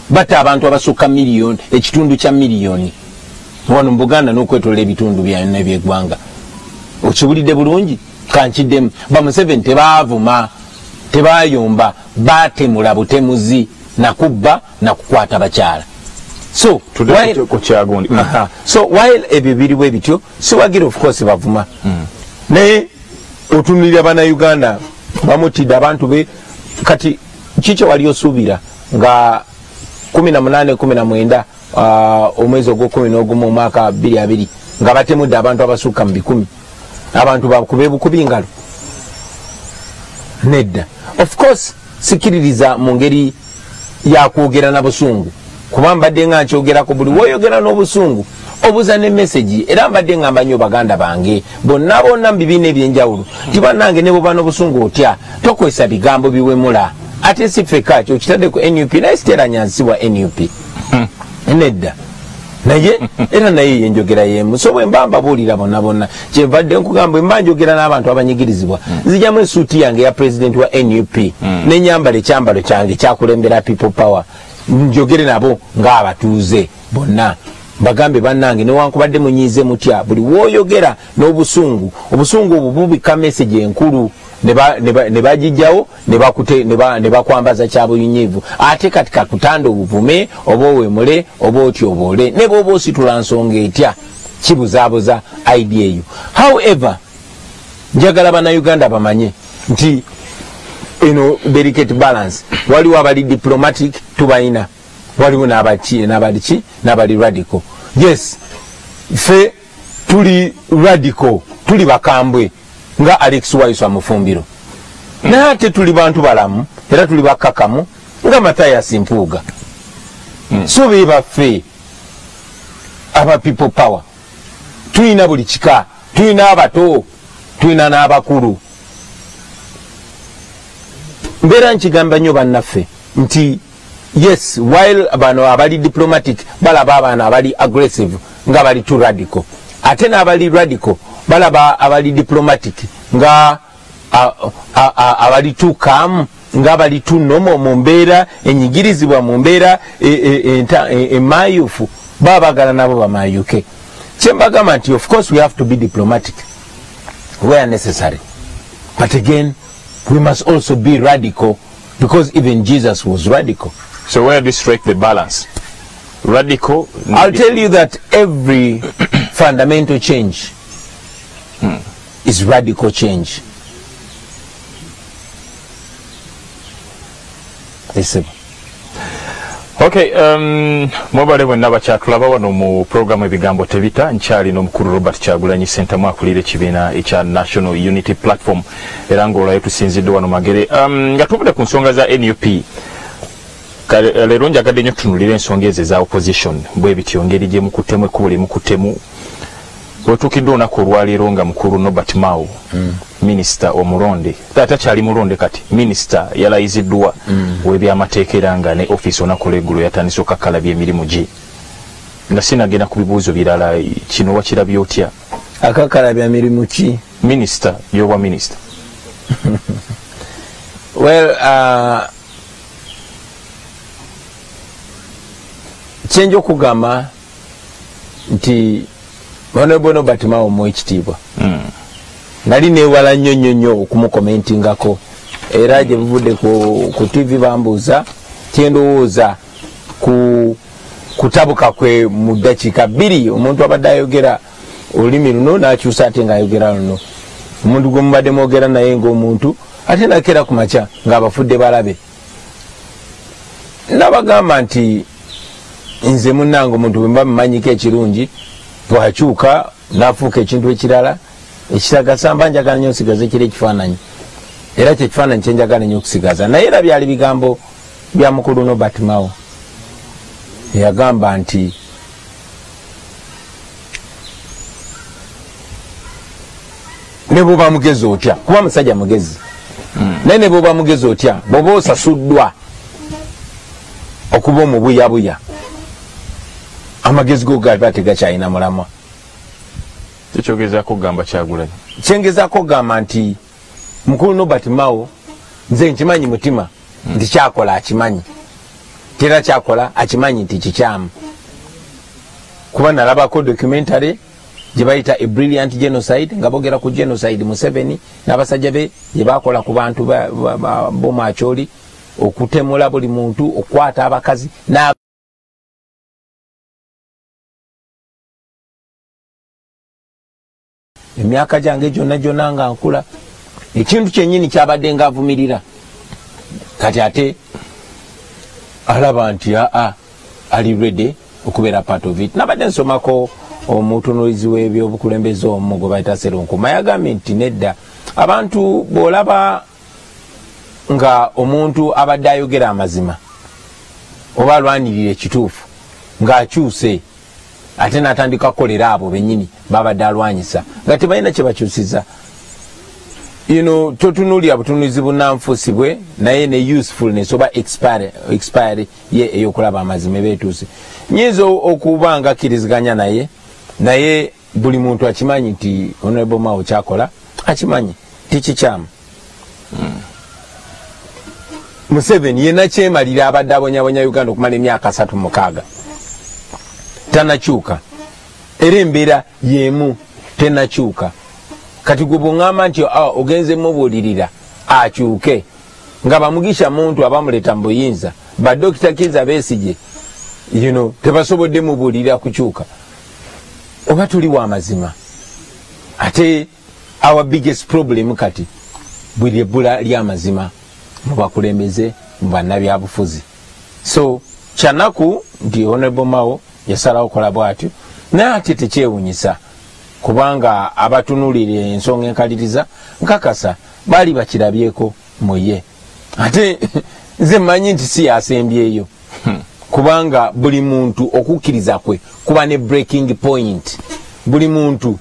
Batta abantu abasukka miliyoni ekitundu kya miliyoni wano mu buganda n'okwetola ebitundu byonna ebyeggwanga okiwulidde bulungi? Kankiddemu. Bamuseveni tebaavuma tebayomba batemula butemuzi nakubba nakukwata bakyala. So while- Aha. so while ebyo biriwo ebityo siwagira of course bavuma. Naye otunulira bannayuganda bamutidde abantu be kati kikyo wali osuubira nga 18 19 omwezi ogwokumi n'ogumu omwaka 22 nga batemudde abantu abasukka mu bikumi? Abantu bakube bukubi ngalo? Nedda. Of course sikiririza mu ngeri yakwogera na busungu. Kuba mbadde nga nkyogerako buli woyogera n'obusungu obuza ne mesagi era mbadde ngamba nnyo baganda bange. Bonna bonna mu bibiina ebyenjawulo ti bannange ne buba n'obusungu otya? Tokozesa bigambo biwemula. Ate si feka kyo kitadde ku nup naye siteranyansibwa nup nedda naye era naye yenjogera yemu so bwe mba mbabuulira bonna bonna kyenvadde nkugamba bwe mba njogera n'abantu abanyigirizibwa nzijamu esuuti yange ya pulezidenti wa nup nenyambala ekyambalo kyange kyakulembera people power. Njogere nabo ng'abatuuze bonna. Bagambe bannange newankubadde munyiize mutya? Buli woyogera n'obusungu obusungu obwo bubika meseji enkulu ne ba- ne ba- ne bagijjawo ne bakwambaza kyabuyinyiivu ate kati kakutanda obuvume oba owemule oba otya oba ole. Ne bwoba ositula nsonga etya? Kibuzaabuza idea eyo. However njagala bannayuganda bamanye nti eno delicate balance waliwo abali diplomatic tubalina waliwo n'abaki- n'abali radical. Yes ffe tuli radical tuli bakambwe nga alex waiso amufumbiro naye ate tuli bantu balamu era tuli bakakamu nga matayas mpuuga. So be baffe aba people power. Tulina buli kika tulina abato tulina n'abakulu. Mbeera nkigamba nnyo bannaffe nti yes while bano abali diplomatic balaba abaana abali aggressive nga bali tu radical. Ate n'abali radical balaba abali diplomatic nga abali tu kamu nga bali tu nomo mu mbeera enyigirizibwa mu mbeera emayufu baba bagala nabo bamayuke kyembagamba nti of course we have to be diplomatic where necessary but again we must also be radical because even jesus was radical So where do you strike the balance? Radical. I'll tell you that every fundamental change is radical change. Listen. Okay, um, mwebale bwenna bakyatulaba wano mu programu ebigambo tebita nkyali n'omukulu robert kyagulanyi sentamu akulira ekibiina ekya national unity platform era ng'olwayo tusinzidde wano magere um, nga tuvudde ku nsonga za nup Kale- leero njagadde nnyo tutunulira ensonga ezo eza opposition bwe bityo ngeri gye mukutemu ekkubo lye mukutemu wetuukiddwe olunaku olwaleero nga mukulu nobert mao mm. minisita omulonde takyali mulonde kati minisita yalayiziddwa mm. w'ebyamateeka era nga ne ofiisi olunaku lweggulo yatandise okakkalabya emirimu gye nga sinagenda ku bibuuzo birala kino wakirabye otya akakalabya mirimu ki minisita y'obwa minisita well uh, kyenja okugamba nti honorable nobert mao mu ekitiibwa. Nali newala nnyo nnyo nnyo okumukomentingako. Era gye buvudde ku, tv bambuuza kyendowooza ku kutabuka kwe mu dakiika bbiri omuntu abadde ayogera olulimi luno nakyusa ate ngaayogera luno. Omuntu gwe mubadde mwogera naye ngaomuntu ate nakera ku makya ngaabafudde balabe. Nabagamba nti nze munange omuntu bwe mba mumanyiko ekirungi bwakyuka nafuuka ekintu ekirala ekiraga samba njagala nyo nsigaze kiri ekifaananyi. Era kyekifaananyi kyenjagala nyo okusigaza. Naye era byali bigambo bya mukulu nobert mao. Eyagamba nti ne bwoba mugezi otya? Kuba musajja mugezi. Naye ne bwoba mugezi otya? Bwoba osasuddwa okuba omubuyabuya amagezi go gaba tegakyalina mulamwa. Kikyogezaako kugamba kyagulanyi kyengezako okugamba nti mukulu nobert mao nze nkimanyi mutima nti kyakola akimanyi. Tera kyakola akimanyi nti kikyamu. Kuba nalabako documentary gye bayita a brilliant genocide nga bogera ku genocide museveni n'abasajja be gye bakola ku bantu ba- ba- ba- bomwakyoli okutemula buli muntu okukwata abakazi emyaka gyange gyonna gyonna nga nkula ekintu kyenyini kyabadde nga avumirira. Kati ate alaba nti aa ali rede okubeera part of it. Nabadde nsomako omutunulizi w'ebyobukulembeze omu gwe bayita serunkuma. Yagambye nti nedda abantu bw'olaba nga omuntu abadde ayogera amazima oba alwanirira ekituufu ng'akyuse ate natandika kukolera abo benyini babadde alwanyisa. Nga tebalina kyebakyusiza ino totunulira butunulizi bunanfusi bwe naye ne usefulness oba expire expire ye eyokulaba amazima ebetuuse nyinza okuba nga akkiriziganya naye naye buli muntu akimanyi nti honorable mao kyakola akimanyi tikikyamu. Museveni yena kyemalira abadde abonyabonya uganda okumala emyaka asatu mukaaga tanakyuka. Era embeera yemu tenakyuka. Kati gwe bweŋŋamba nti ogenze mubuulirira akyuke. Nga bamugisha muntu abamuleta mu buyinza. Badokita kiza besige you know, tebasobodde mubuulirira kukyuka. Oba tuli wa mazima? Ate our biggest problem kati buli ebbula lyamazima mu bakulembeze mu bannabyabufuzi. So kyanaku nti honorable mao yasalawo kola bwatyo. Naye ate tekyewunyisa kubanga abatunulira ensonga enkaliriza nkakasa baali bakirabyeko muye ate nze mmanyi nti si yasembyeyo. Kubanga buli muntu okukkiriza kwe kuba ne breaking point. Buli muntu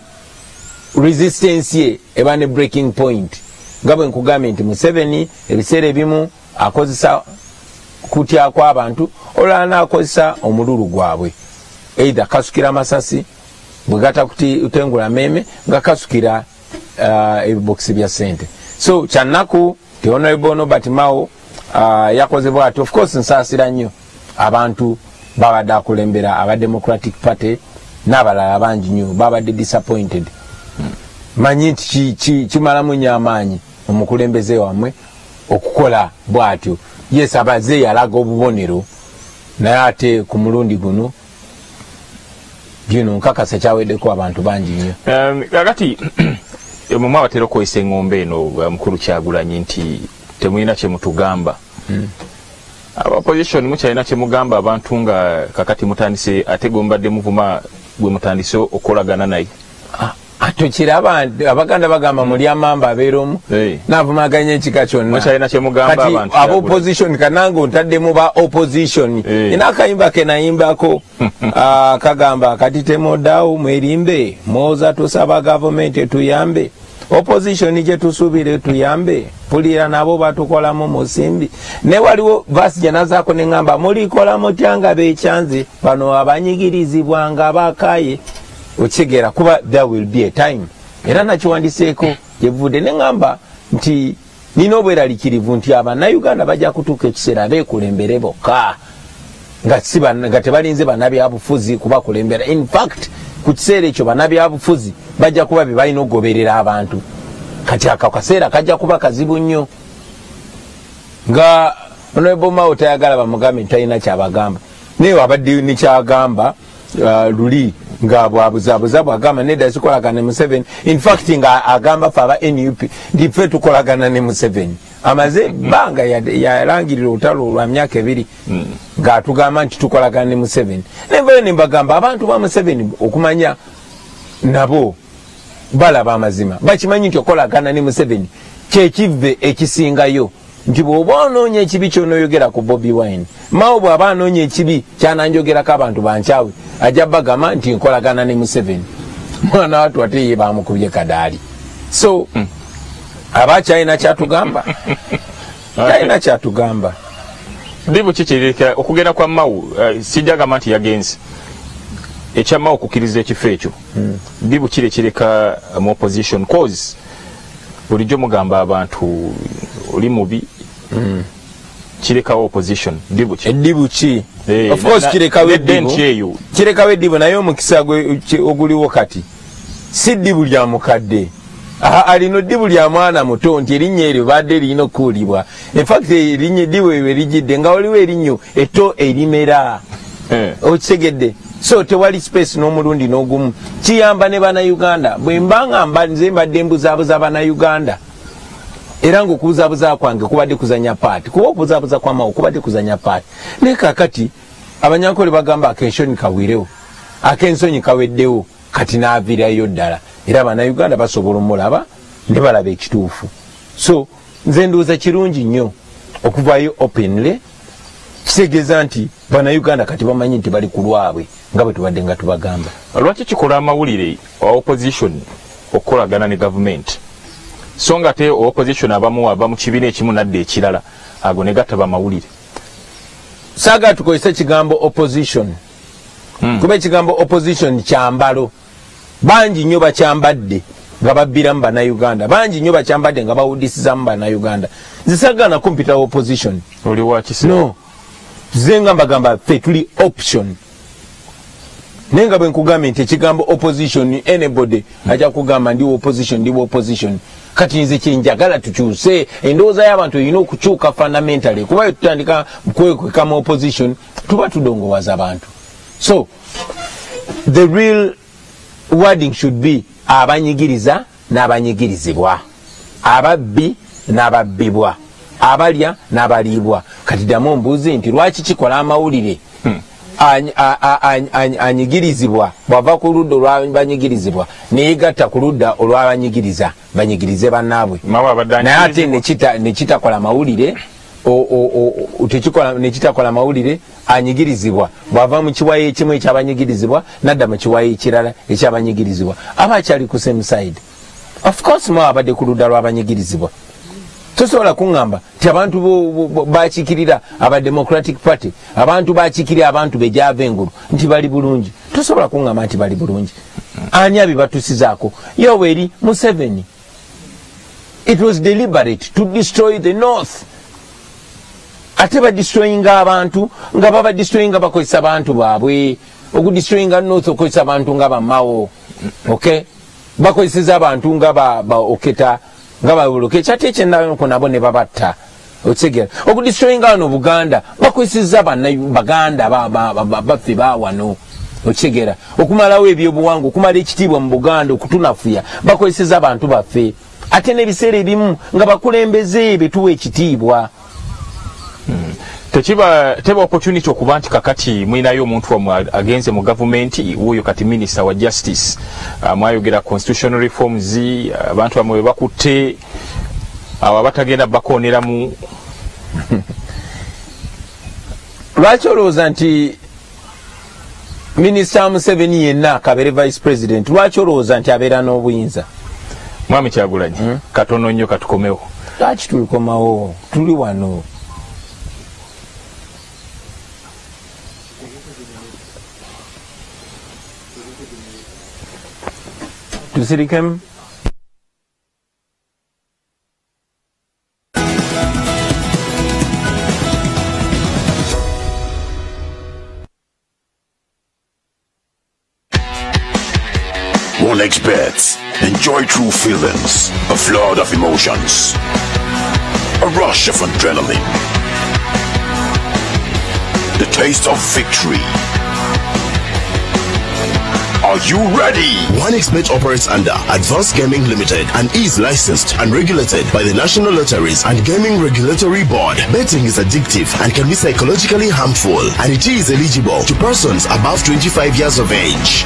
resistance ye eba ne breaking point. Nga bwe nkugambye nti museveni ebiseera ebimu akozesa kutya kw'abantu olala n'akozesa omululu gwabwe eitha kasukira masasi bwe gatakutengula meme nga kasukira uh, ebibokisi bya sente so kyannaku ti honorable nobert mao uh, yakoze bwati of course nsaasira nnyo. Abantu babadde akulembera aba democratic party n'abalala bangi nnyo babadde disappointed. Manyi nti ki- ki- kimalamu nnyo amaanyi omukulembeze wammwe okukola bwatyo. Yes abaze yalaga obubonero naye ate ku mulundi guno bino nkakasa kyaweddeko abantu bangi nnyo. Um, kakati mumwe abatera okukozesa eŋŋombe eno uh, mukulu kyagulanyi nti temulina kyemutugamba aba opposition mukyalina kyemugamba abantu nga kakati mutandise ate gombadde muvuma gwe mutandise okolagana naye atokiraba abaganda bagamba muli amamba abeera omu. Navumaganya ekika kyonna. Mukyalina kyemugamba kati abantu aba opposition kanange ontaddemu ba opposition. Eh. ina akayimba ke nayimbako. Ah, kagamba kati temodawo mwerimbe mwoza tusaba gavumenti etuyambe. Opposition gyetusuubire tuyambe. Pulira nabo batukolamu musimbi ne waliwo vasi gyenazaako neŋŋamba mulikola mutya nga bekyanze bano abanyigirizibwa nga bakaye okitegeera kuba there will be a time. Era nakiwandiseeko gyevudde neŋŋamba nti nina obweralikirivu nti abannayuganda bajja kutuuka ekiseera beekulembere bokka nga tebalinze bannabyabufuzi kubakulembera. In fact ku kiseera ekyo bannabyabufuzi bajja kuba be balina okugoberera abantu. Kati ako kaseera kajja kuba kazibu nnyo. Nga mao tayagala bamugambe nti talina kyabagamba. Naye wabadde nekyagamba luli nga bwabuzaabuza bwagamba nedda sikolagana ne museveni. Infact nga agamba fe aba nup nti ffe tukolagana ne museveni. Amaze bbanga yad- yalangirira olutalo lwa myaka ebiri ng'atugamba nti tukolagana ne museveni. Nenvayo nembagamba abantu ba museveni okumanya nabo balaba amazima. Bakimanyi nti okolagana ne museveni kyekivve ekisingayo nti bw'oba onoonya ekibi kyonoyogera ku bobi wine mawo bw'aba anoonya ekibi kyananjogerako abantu bankyawe ajja bagamba nti nkolagana ne museveni. Mwana watu ate ye bamukubye kadaali. So aba kyalina kyatugamba. Kyalina kyatugamba. Dibu kikirika okugenda kwa mawu uh, sijagamba nti yagenze. Ekya mawu okukkiriza ekifo ekyo. Dibu kire kireka mu opposition cause bulijjo mugamba abantu oli mubi. Kirekawo opposition. Dibu ki? Eddibu ki? Eh, of course kirekawo eddibu kirekawo eddibu naye omukisa oguliwo kati si ddibu lya mukadde. Aha, alina ddibu lya mwana muto nti erinnya eryo badde lirina okuwulibwa infact erinnya eddibu eryo erijjidde nga waliwo erinnyo eto erimera. Eh. okitegedde. So tewali space n'omulundi n'ogumu. Kiyamba ne bannayuganda. Bwe mbanga mba nze mbadde mbuzaabuza bannayuganda era ngaokubuzaabuza kwange kubadde kuzanya paati. Kuba okubuzaabuza kwamawo kubadde kuzanya paati. Naye kakati abanyankole bagamba akensonyi kawirewo akensonyi kaweddewo kati naavirayo ddala. Era bannayuganda basobola omulaba ne balaba ekituufu. So nze ndowooza kirungi nnyo okuvayo openly kitegeeza nti bannayuganda kati bamanyi nti bali ku lwabwe nga bwe tubadde nga tubagamba. Lwaki kikola amawulire opposition okukolagana ne gavumenti so nga te opposition abamu ava mu kibiina ekimu nadda ekirala. Ago ne gataba amawulire saaga tukozesa ekigambo opposition. Kuba ekigambo opposition kyambalo. Bangi nnyo bakyambadde nga babbiramu bannayuganda. Bangi nnyo bakyambadde nga bawudisizamu bannayuganda. Nze saagala kumpita opposition. Oli wakisi no. Ze nga mbagamba ffe tuli option. Naye nga bwe nkugambye nti ekigambo opposition anybody ajja kugamba ndi opposition ndi opposition kati nze kyenjagala tukyuse endowooza y'abantu erina okukyuka fundamentally kuba bwe tutandika kwekweka mu opposition tuba tudongowaza abantu. So the real wording should be abanyigiriza n'abanyigirizibwa ababbi n'ababbibwa abalya n'abaliibwa. Kati ddamu ombuuzi nti lwaki kikola amawulire anyigirizibwa. Bwava ku ludda olwabanyigirizibwa neyegatta ku ludda olwabanyigiriza banyigirize bannaabwe. Naye ate nekitakola mawulire nekitakola mawulire anyigirizibwa. Bwava mu kiwayi ekimu ekyabanyigirizibwa nadda mu kiwayi ekirala ekyabanyigirizibwa aba akyali ku same side. Of course mwe abadde ku ludda lwabanyigirizibwa tosobola kuŋŋamba ti abantu bakikirira aba democratic party abantu bakikirira abantu bejava engulu nti bali bulungi. Tosobola kuŋŋamba nti bali bulungi. Ani abibatusizaako? Yoweri museveni. It was deliberate to destroy the north. Ate badistroyinga abantu nga babadistroyinga bakozesa abantu baabwe. Okudistroyinga north okozesa abantu nga bamawo ok bakozeseza abantu nga ba oketa nga baboloke kyate ekyenako nabo ne babatta. Okitegera. Okudistroyinga wano buganda banna- baganda ba- ba- ba- baffe bawano okitegera. Okumalawo ebyobuwangwa okumala ekitiibwa mu buganda okutunafuya bakozeseza abantu baffe. Ate n'ebiseera ebimu nga bakulembeze betuwa ekitiibwa tekiba teba opportunity okuba nti kakati mwinayo omuntu wamwe agenze mu gavumenti wuuyo kati minisita wa justice uh, mwayogera constitutional reforms uh, abantu bamwe we bakutte abo abatagenda bakoneramu lwaki olowooza nti minisita museveni yenna akabeere vice president lwaki olowooza nti abeera n'obuyinza? Mwami kyagulanyi katono nnyo katukomewo. Lwaki tulikomawo? Tuli wano One experts enjoy true feelings, a flood of emotions, a rush of adrenaline, the taste of victory. Are you ready? OneXBet operates under Advanced Gaming Limited and is licensed and regulated by the National Lotteries and Gaming Regulatory Board. Betting is addictive and can be psychologically harmful, and it is eligible to persons above 25 years of age.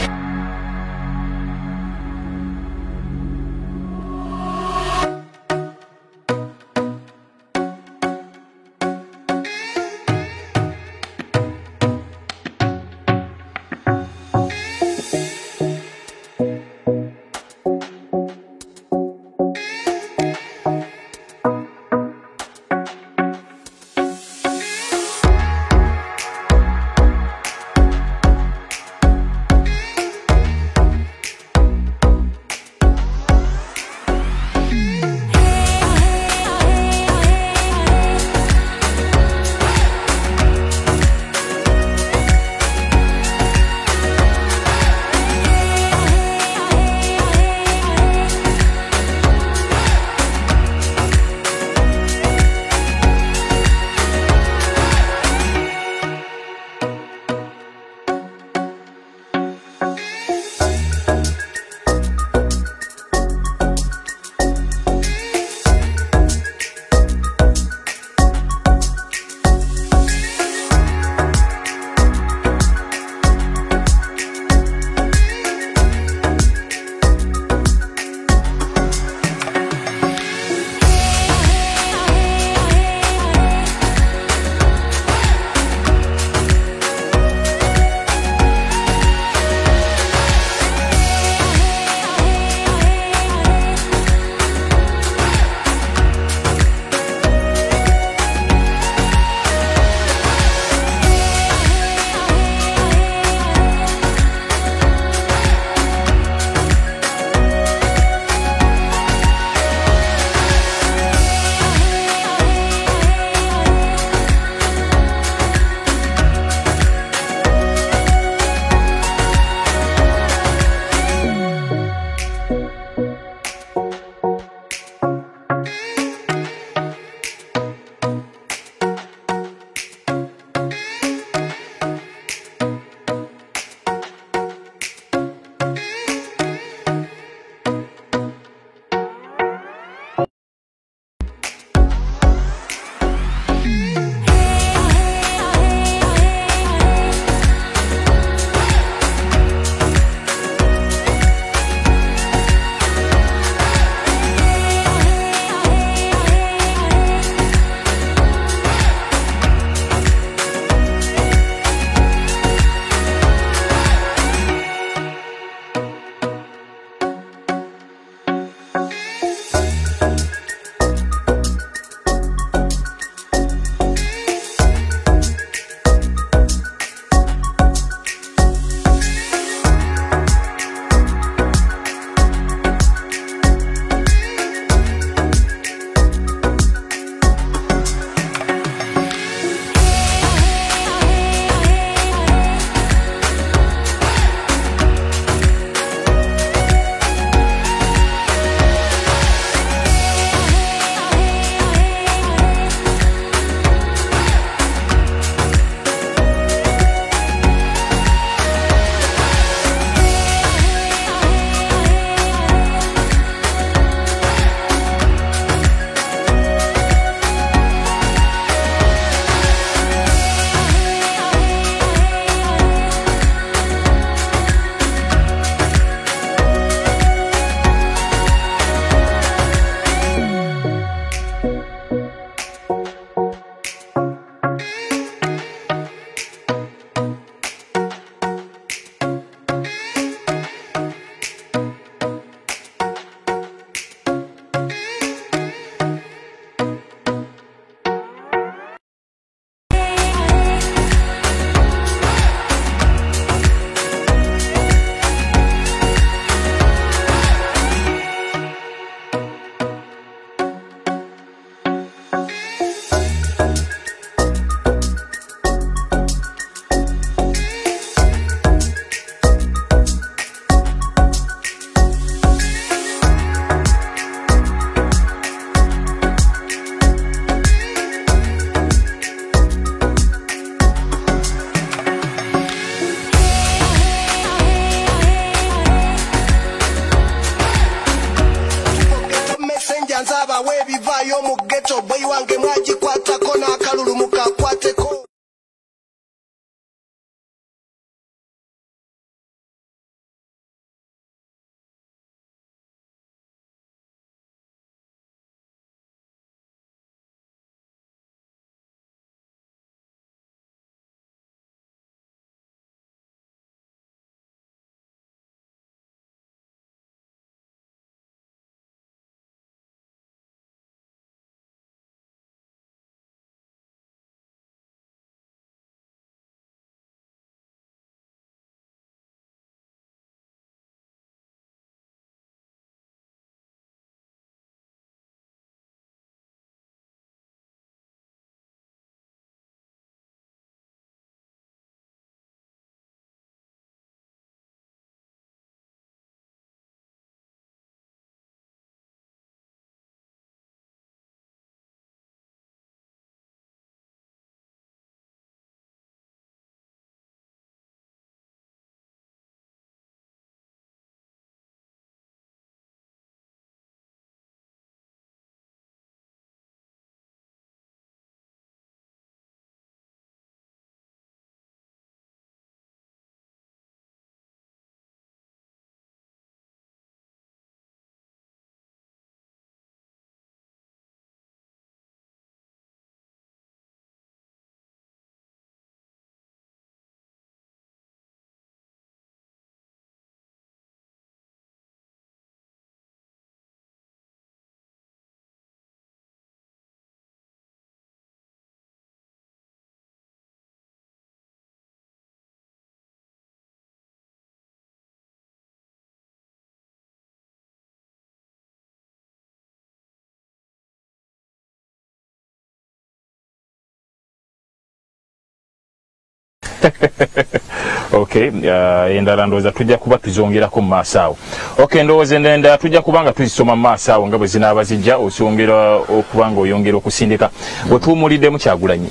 okay uh, endala ndowooza tujja kuba tuzongerako mu maaso awo. Okay ndowooza endala tujja kuba nga tuzisoma mu maaso awo nga bwe zinaaba zijja osongera okuba nga oyongera okusindika. Bwe tuwumuliddemu kyagulanyi.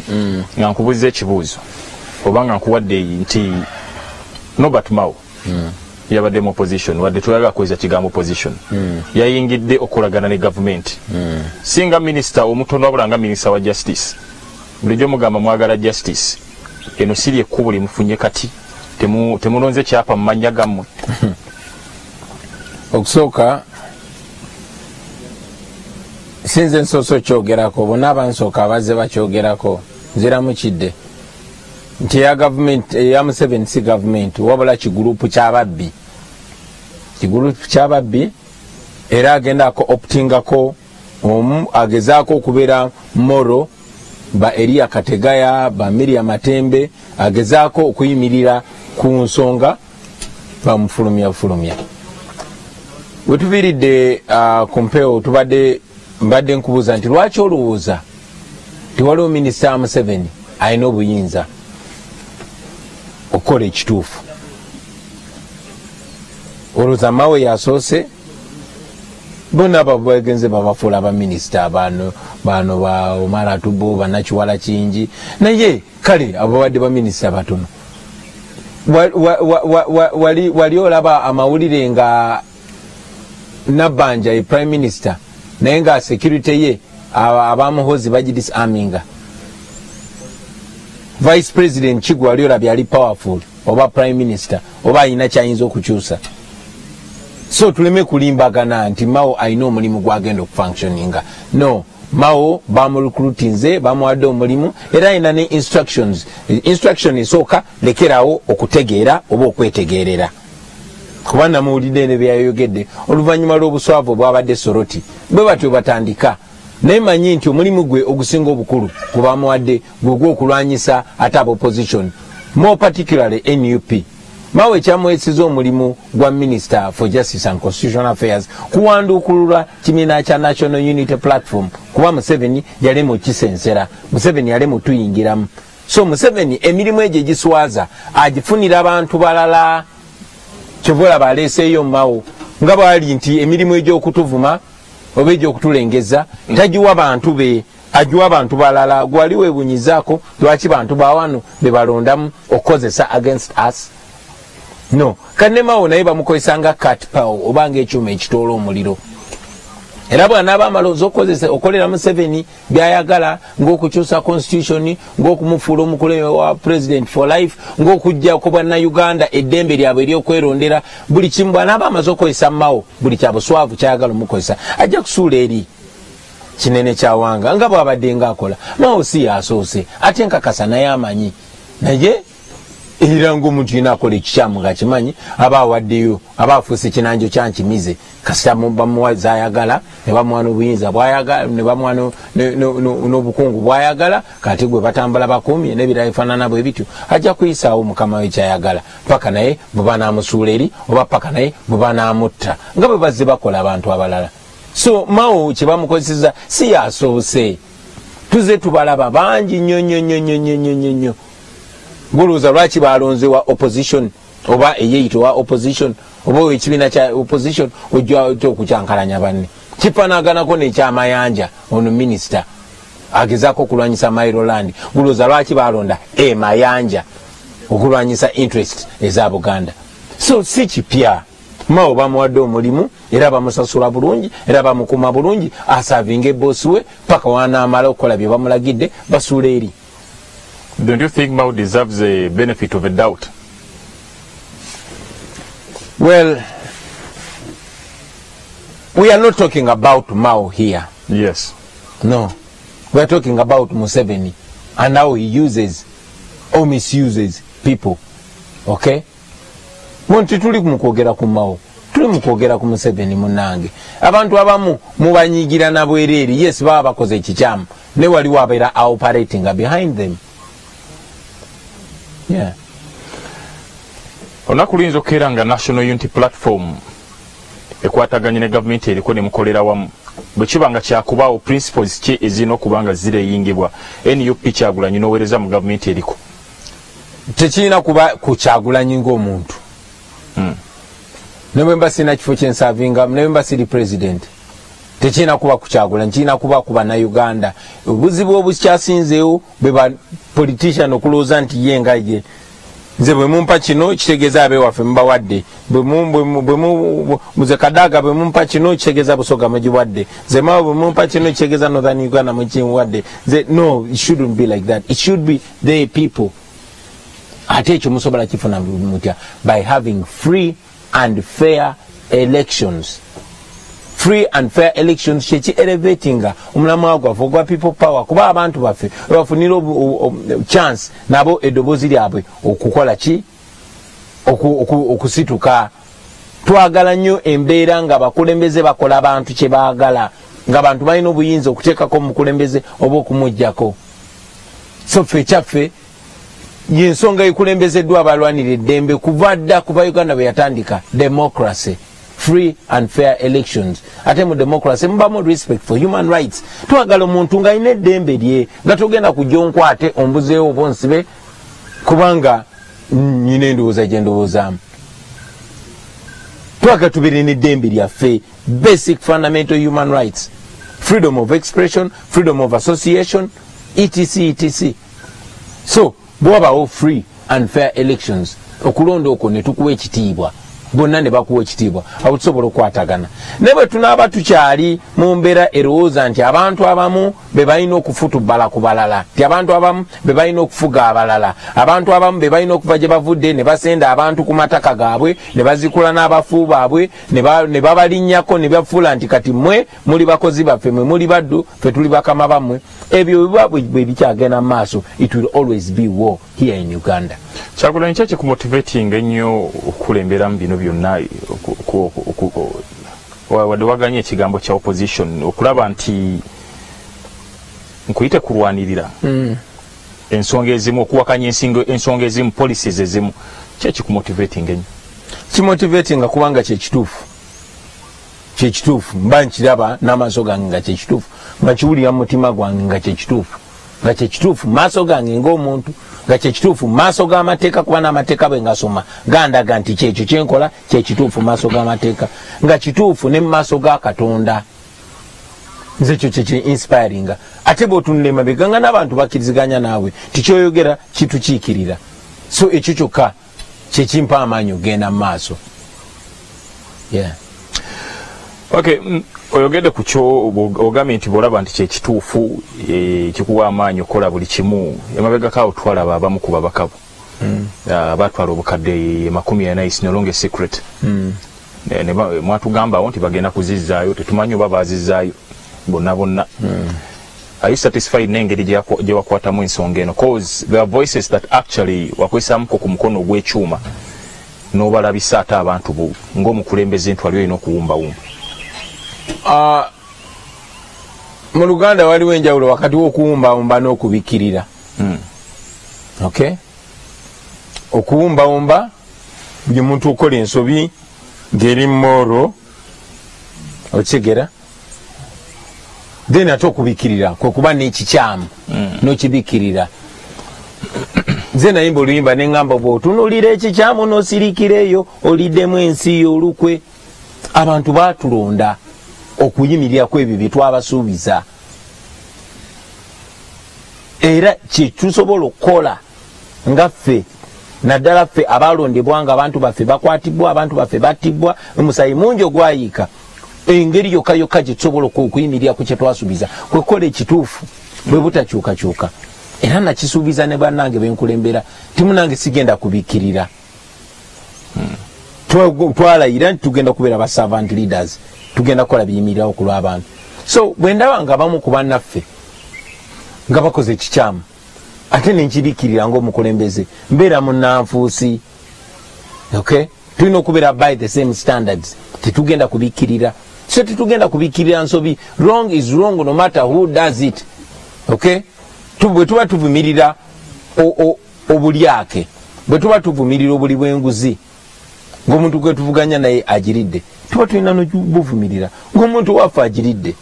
Nga nkubuuza ekibuuzo oba nga nkuwadde nti nobert mao yabadde mu opposition wadde toyagala kuweza kigambo opposition. Yayingidde okolagana ne gavumenti singa minisita omutono wabula nga minisita wa justice bulijjo mugamba mwagala justice eno siri ekkubo limufunye kati Temu- temulonze kyapa mu mannya gammwe. Okusooka sinze nsoosa okyogerako bonna abansooka abazze bakyogerako nziramukidde nti eya gavumenti eya museveni si gavumenti wabula kigurupu kyababbi kigurupu kyababbi era agendako optingako omu agezaako okubeera moro ba eriya kategaya ba miriam matembe agezaako okuyimirira ku nsonga bamufulumya fulumya wetuviiridde uh, ku mpewo tubadde mbadde nkubuuza nti lwaki olowooza tiwaliwo minisita museveni alina obuyinza okukola ekituufu. Olowooza mawe yasoose bonna abo bagenze babafuula abaminisita bano bano ba omara tubo banakiwala kingi. Naye kale abo babadde baminisita batono. Wa- wa- wa- wa- wa- wali olaba amawulire nga nabbanja ye prime minister naye nga security ye aba- abamuhozi bagidisarminga vice president kigwe wali olabye ali powerful oba prime minister oba alina kyayinza okukyusa so tuleme kulimbagana nti mao alina omulimu gwagenda okufunctioninga. No mao bamurecruitinze bamuwadde omulimu era alina ne instructions. Instruction esooka lekerawo okutegeera oba okwetegerera kuba namuwulidde ne byayogedde oluvannyuma lw'obuswavu obwabadde soroti. Bwe batyo batandika. Naye manyi nti omulimu gwe ogusinga obukulu gwebamuwadde gwe gwokulwanyisa ate abopposition more particularly nup mawe ekyamuweesiza omulimu gwa minister for justice and constitutional affairs kuwanduukulula kibiina kya national unity platform kuba museveni yalema okisensera museveni yalema otuyingiramu so museveni emirimu egyo egiswaza agifunira abantu balala. Kyova olaba aleeseeyo mumawo nga bwali nti emirimu egy'okutuvuma oba egy'okutulengeza tagiwa bantu be agiwa abantu balala. Gwali webunyizaako lwaki bantu bawano bebalondamu okukozesa against us no kanemawo naye bamukozesa nga cat pow oba nga ekyuma ekitoola omuliro. Era bwanaaba amaloozi okukozesa okolera museveni byayagala ngaokukyusa constitution ngaokumufuula omukulembeze wa president for life ngaokuggyako bwannauganda eddembe lyabwe eryokwerondera buli kimu bwanaaba amaze okukozesa mawo buli kyabuswavu kyayagala omukozesa ajja kusuula eri kinene kyawanga nga bwabadde ngaakola mawo si yasoose ate nkakasa naye amanyi. Naye era ngaomuntu yina akola ekikyamu ngaakimanyi aba awaddeyo aba afuuse kinanjo kyankimize kasita bamuwa zayagala ne bamuwa n'obuyinza bwayagala ne bamuwa no- ne- no- no- n'obukungu bwayagala kati gwe batambula bakumye n'ebirala bifaanana bwe bityo ajja kuyisaawo mukama we kyayagala. Paka naye bwe banaamusuula eri oba paka naye bwe banaamutta nga bwe bazze bakola abantu abalala. So mawo kye bamukozeseza si yasoose. Tuze tubalaba bangi nnyo nnyo nnyo nnyo nnyo nnyo ngolowooza lwaki balonzewa opposition? Oba eyeyito wa opposition? Oba ekibiina kya opposition? Ojja ota okukyankalanya banne? Kifaanaganako nekyamayanja ono minisita agezaako okulwanyisa mairoland ngolowooza lwaki balonda emayanja okulwanyisa interest eza buganda? So si kipya. Mawo bamuwadde omulimu era bamusasula bulungi era bamukuma bulungi asavinga ebosi we paka wanaamala okukola bye bamulagidde basuula eri Don't you think Mao deserves a benefit of a doubt? Well, we are not talking about Mao here. Yes. No. We are talking about Museveni and how he uses or misuses people. Okay? Muntu tuli mu kwogera ku Mao. Tuli mu kwogera ku Museveni munange. Abantu abamu mubanyigira na bwereere. Yes, baba bakoze ekikyamu. Ne waliwo abeera operating behind them. Olunaku luyinza okukeera nga national unity platform ekwataganye ne gavumenti eriko nemukolera wamu. Bwe kiba nga kyakubaawo principles ki ezirina okuba nga zireyingibwa. Nup kyagulanyi n'oweereza mu gavumenti eriko. Tekirina kuba kukyagulanyi ngaomuntu ne bwe mba sirina kifo kyensavingamu ne bwe mba siri president tekirina kuba kukyagulanyi kirina kuba ku bannayuganda. Obuzibu obukyasinzeewo bwe ba politician okulowooza nti ye nga ye. Nze bwe mumpa kino kitegeeza abewaffe mubawadde. Bwe mu- bwe mumpa kino kitegeeza busoga mugiwadde. Nze mawe bwe mumpa kino kitegeeza northern uganda mukiwadde nze no it shouldn't be like that. It should be the people. Ate ekyo musobola kifuna mutya by having free and fair elections free and fair elections kyeki elevatinga omulamwa gwaffe ogwa people power kuba abantu baffe webafunira chance nabo eddoboozi lyabwe okukola ki? Oku- oku- okusituka. Twagala nnyo embeera nga abakulembeze bakola abantu kye baagala ng'abantu balina obuyinza okuteekako omukulembeze oba okumugjako so ffe ekyaffe yensonga ekulembezeddwa abalwanira eddembe kuva dda kuva uganda bwe yatandika democracy free and fair elections. Ate mu democracy mubamu respect for human rights. Twagala omuntu ng'alina eddembe lye nga togenda kujja onkwate ombuzeewo oba onsibe kubanga nyina endowooza gye ndowoozaamu twagala tubeere n'eddembe lyaffe. Basic fundamental human rights. Freedom of expression freedom of association etc etc. So bwabawo free and fair elections. Okulonda okwo ne tukuwa ekitiibwa bonna ne bakuwa ekitiibwa awo tusobola okukwatagana. Naye bwe tunaaba tukyali mu mbeera erowooza nti abantu abamu be balina okufutubbala ku balala nti abantu abamu be balina okufuga abalala abantu abamu be balina okuva gye bavudde ne basenda abantu ku mataka gaabwe ne bazikula n'abafu baabwe ne ba- ne babalinnyako ne bafuula nti kati mmwe muli bakozi baffe mwe muli baddu ffe tuli bakama bammwe. Ebyo bwe bikyagenda mu maaso it will always be war here in uganda. Kyagulanyi ki ekikumotivatinga ennyo okukulemberamu bino byonna wadde waganye ekigambo kya opposition okulaba nti nkuyite kulwanirira. Ensonga ezimu okuwakanya ensonga ezimu policies ezimu ki ekikumotivatinga ennyo? Kimotivatinga kubanga kyekituufu kyekituufu mba nkiraba n'amaaso gange nga kyekituufu nga kiwulira mu mutima gwange nga kyekituufu nga kyekituufu mu maaso gange ng'omuntu nga kyekituufu mu maaso g'amateeka kuba n'amateeka bwe ngasoma. Gandaga nti kyekyo kyenkola kyekituufu mu maaso g'amateeka. Nga kituufu ne mu maaso ga katonda. Nze ekyo kyeki inspiringa ate bw'otunula emabega nga n'abantu bakkiriziganya naawe tikyoyogera kitukiikirira. So ekyo kyokka kyekimpa amaanyi okgenda mu maaso. Yeah. Okay mm, oyogedde ku kyo ogambye nti bwolaba nti kyekituufu kikuwa amaanyi okola buli kimu emabegako awo twalaba abamu ku babakabo Ah, baatwala obukadde makumi ana is no longer secret. Ba- mwatugambawo nti bagenda kuzizzaayo tetumanyi oba bazizzaayo bonna bonna. Are you satisfied n'engeri gye wakwatamu ensonga eno? Cause there are voices that actually wakwesamuko ku mukono ogw'ekyuma n'obalabisa ate abantu bo ng'omukulembeze nti wali olina okuwumbawumba mu luganda waliwo enjawulo wakati wokuwumbawumba n'okubikirira. Okay okuwumbawumba buli muntu okola ensobi ngeri moro okigera then ate okubikirira kwekuba nekikyamu nokibikirira. Nze nayimba oluyimba neŋŋamba bwotunulira ekikyamu nosirikira eyo oliddemu ensi olukwe abantu batulonda okuyimiriraku ebyo byetwabasuubiza era kyetusobola okukola nga ffe naddala ffe abalondebwa nga abantu baffe bakwatibwa abantu baffe battibwa omusayi mungi ogwayiika engeri yokka yokka gyetusobola oku- okuyimiriraku kyetwasuubiza kwekukola ekituufu bwe butakyukakyuka era nakisuubiza ne bannange benkulembera timunange sigenda kubikkirira Twa- twalayira nti tugenda kubeera ba servant leaders tugenda kukola biyimirirawo ku lw'abantu. So bwe ndaba nga bamu ku bannaffe nga bakoze ekikyamu ate nenkibikirira ngaomukulembeze mbeera munanfuusi okay? Tulina okubeera by the same standards tetugenda kubikkirira so tetugenda kubikkirira nsobi wrong is wrong no matter who does it okay? Bwe tuba tuvumirira obulyake bwe tuba tuvumirira obuli bw'enguzi ngaomuntu gwe tuvuganya naye agiridde tuba tulina nobuvumirira ngaomuntu waffe agiridde.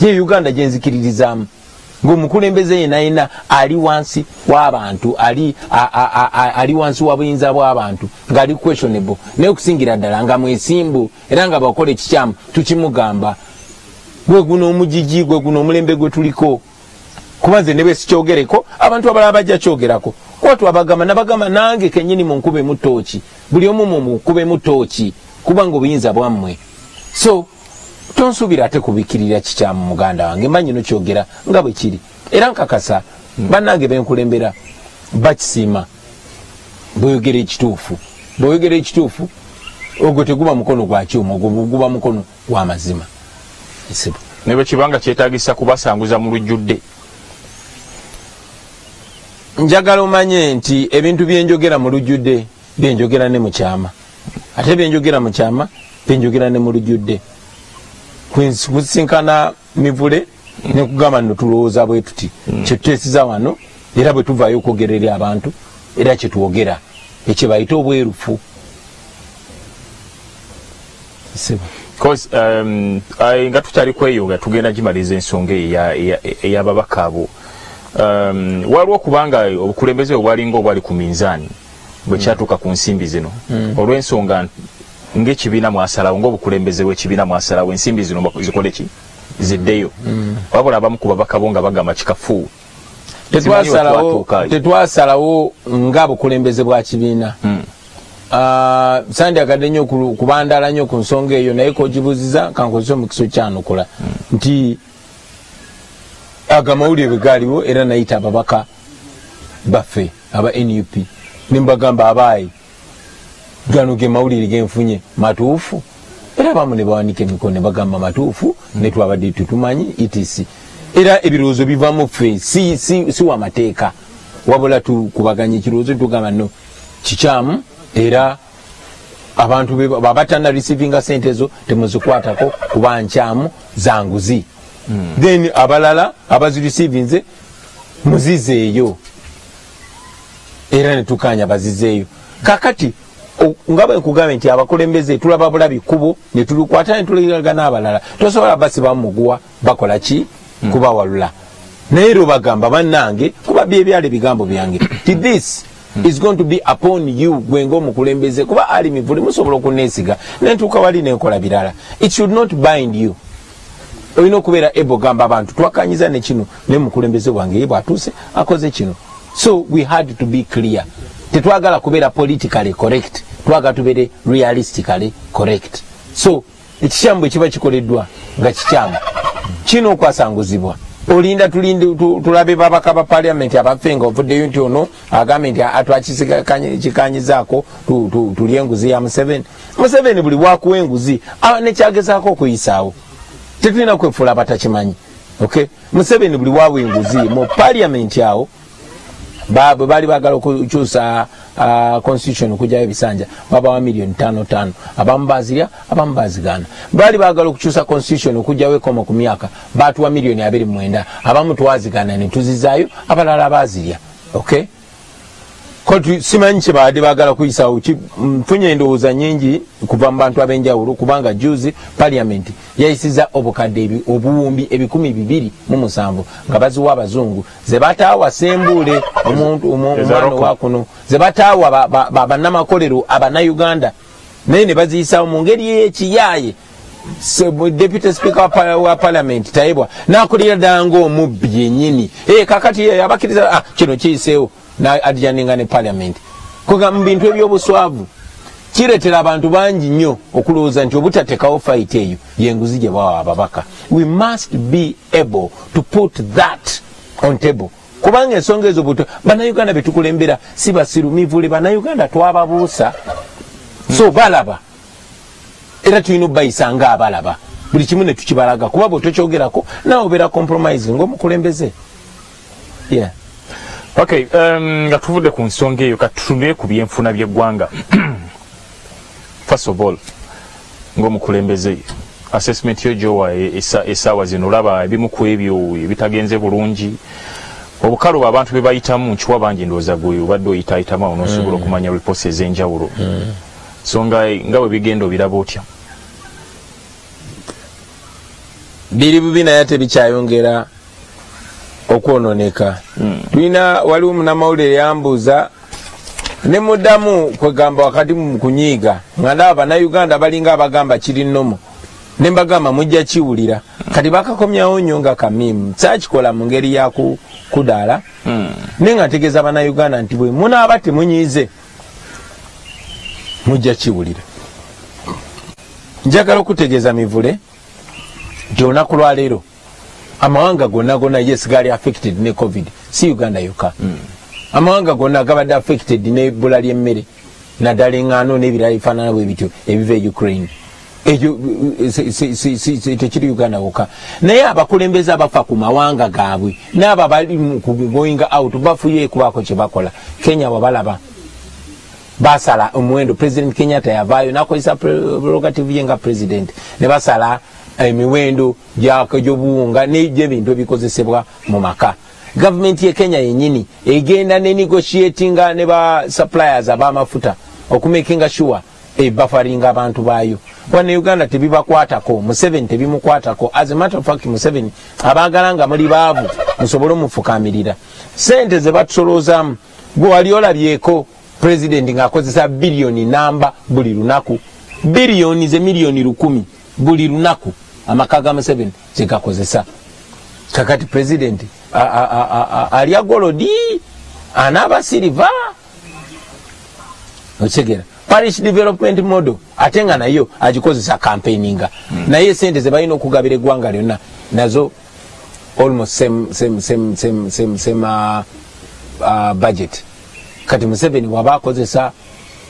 Ye uganda gyenzikiririzaamu ngaomukulembeze yenayina ali wansi w'abantu ali ali wansi wa buyinza bw'abantu ng'ali questionable. Naye okusingira ddala nga mwesimbu era nga bakola ekikyamu tukimugamba gwe guno omugigi gwe guno omulembe gwe tuliko. Kuba nze ne bwe sikyogereko abantu abalala bajja kyogerako. Kwatu abagamba nabagamba nange kenyini munkubemu tooki buli omu mumunkubemu tooki kubanga obuyinza bwammwe. So tonsuubira ate kubikirira kikyamu muganda wange mba nyino kyogera nga bwe kiri. Era nkakasa bannange benkulembera bakisiima. Bweyogera ekituufu. Bweyogera ekituufu ogwo teguba mukono gwa kyuma guba mukono gwa mazima. Isibo. ne bwe kibanga kyetagisa kubasanguza mu lujjudde. Njagala omanye nti ebintu byenjogera mu lujjudde byenjogera ne mukyama ate byenjogera mukyama byenjogera ne mu lujjudde kusinkana mivule nekugamba nno tulowooza bwe tuti kyetutesiza wano era bwe tuvaayo okwogera eri abantu era kyetwogera ekyo bayita obwerufu. Um, nga tukyali kweyunga tugenda gimaliza ensonga eyo eya- eya- ey'ababaka abo. Um, waliwo okubanga obukulembeze obwalinga obwali ku minzaani bwe kyatuuka ku nsimbi zino. Olw'ensonga ng'ekibiina mwasalawo ng'obukulembeze bw'ekibiina mwasalawo ensimbi zino zikole ki? Ziddeyo. Wabula abamu ku babaka bo nga bagamba kikafuuwe tetwasalawo nga bukulembeze bwa kibiina. Ah, sandyagadde nnyo ku- kubandala nnyo ku nsonga eyo naye kogibuziza kankozesa omukisa okyanukula nti agamawulire bwe gaaliwo era nayita ababaka baffe aba nup nembagamba abaayi gano ge mawulire genfunye matuufu? Era abamu ne bawanika emikono ne bagamba matuufu ne twabadde tetumanyi etc era ebirowoozo bivamu ffe si, si, si wa mateeka. Wabula tukubaganya ekirowoozo tugamba no kikyamu era abantu babatana receivinga sente zo temuzikwatako kuba nkyamu zanguzi then abalala abazirecevinze muzizeeyo era netukanya bazizeeyo. Kakati nga bwe nkugambye nti abakulembeze tulaba bulabi kkubo netulukwata netuliraga n'abalala tosobola basibamu muguwa bakola ki? Kubawalula. Naye lwe bagamba bannange kuba byebyala ebigambo byange ti this is going to be upon you gwe ngaomukulembeze kuba ali mivule musobola okuneesiga nentuuka wali nenkola birala. It should not bind you. Olina okubeera ebo gamba abantu twakanyiza nekino naye mukulembeze wange ye bwatuuse akoze kino so we had to be clear. Tetwagala kubeera politically correct twagala tubeere realistically correct. So ekikyamu bwe kiba kikoleddwa nga kikyamu kina okwasanguzibwa olinda tulabe babaka ba paliamenti abaffe nga ovuddeyo nti ono agambye nti atwakikanyizaako tulya enguzi ya museveni. Museveni buli wakuwa enguzi nekyagezaako okuyisaawo. Tetulina kwefuula abatakimanyi okay? Museveni buli waawa enguzi mu paliamenti awo bwe baali bagala okukyusa uh, constitution okugyayo ebisanja. Babawa miliyoni tano tano. Abamu bazirya abamu bazigaana baali bagala okukyusa constitution okugyawo ekoma ku myaka. Batuwa miliyoni abiri mwenda. Abamu twazigaana netuzizaayo abalala bazirya okay koti simanyi kyebadde bagala kuyisawo nfunye endowooza nyingi kuva mu bantu ab'enjawulo kubanga juzi paliamenti yayisiza obukadde obuwumbi ebikumi bibiri mu musanvu. Nga baziwa abazungu ze bataawa Eza omwana wakuno ze bataawa ba- ba- ba- bannamakolero abannauganda naye ne baziyisawo mu ngeri eyekiyaaye deputy speaker wa pa- wa parliament tayebwa nakolera ddala ngaomubbi yennyini. Kakati ye abakiriza ah, kino kiyiseewo adjaninga ne parliament koga mu bintu ebyobuswavu kiretera abantu bangi nnyo okulowooza nti obutatekawo fight eyo yenguzi gye bawa ababaka. We must be able to put that on table. Kubanga ensonga ezo buto bannayuganda betukulembera si basirumivule bannayuganda twababuusa. So balaba. Era tulina obayisa nga abalaba. Buli kimu netukibalaga kuba bwe tokyogerako nawe obeera compromise ngaomukulembeze yeah. Okay um, nga tuvudde ku nsonga eyo katutunire ku byenfuna by'eggwanga. First of all ng'omukulembeze assessment yo gyowa esa- essaawa zino olaba ebimu ku ebyo ebitagenze bulungi. Obukaluba abantu be bayitamu nkiwa bangi ndowooza gwe obadde oyitaayitamu awo n'osobola okumanya reports ez'enjawulo. So nga nga bwe bigenda obiraba otya? Biri bubi naye ate bikyayongera okwononeka tulina waliwo munamawulire yambuuza ne muddamu kwegamba wakati mu kunyiiga nga ndaba bannayuganda balinga abagamba kiri nnomo. Ne mbagamba mujja kiwulira. Kati bakakomyawo nnyo nga kamimu sakikola mu ngeri ya ku- kudaala. Naye nga ntegeeza bannayuganda nti bwe munaaba temunyiize mujja kiwulira. Njagala okutegeeza mivule nti olunaku lwaleero amawanga gonna gonna yes gaali affected ne covid. Si uganda yokka amawanga gonna gabadde affected nebbula lyemmere. Naddala eŋŋaano n'ebirala bifaanana bwe bityo ebiva e ukraine. Ekyo eh, tekiri uganda wokka naye abakulembeze abafa ku mawanga gaabwe n'abo abali ku going out bafuye kubaako kye bakola. Kenya wabalaba basala omuwendo. President kenyatta yavaayo nakozesa prerogative ye nga president. Ne basala emiwendo gyobuwunga negyebintu ebikozesebwa mu maka. Gavumenti ye kenya yenyini egenda ne negotiatinga ne ba suppliers ab'amafuta okumekinga sure ebafaringa abantu baayo. Wana uganda tebibakwatako museveni tebimukwatako. As a matter of fact museveni abaagala nga muli baavu musobole omufukamirira sente ze batusoloozamu gwe wali olabyeko pulezidenti ng'akozesa biliyoni namba buli lunaku. Biliyoni ze miliyoni lukumi buli lunaku amaka ga museveni zegakozesa kakati pulezidenti alya golodi anaaba siriva okigera parish development model ate nga nayo agikozesa campaigninga naye sente ze balina okugabira eggwanga lyonna nazo almost same uh, uh, budget. Kati museveni waba akozesa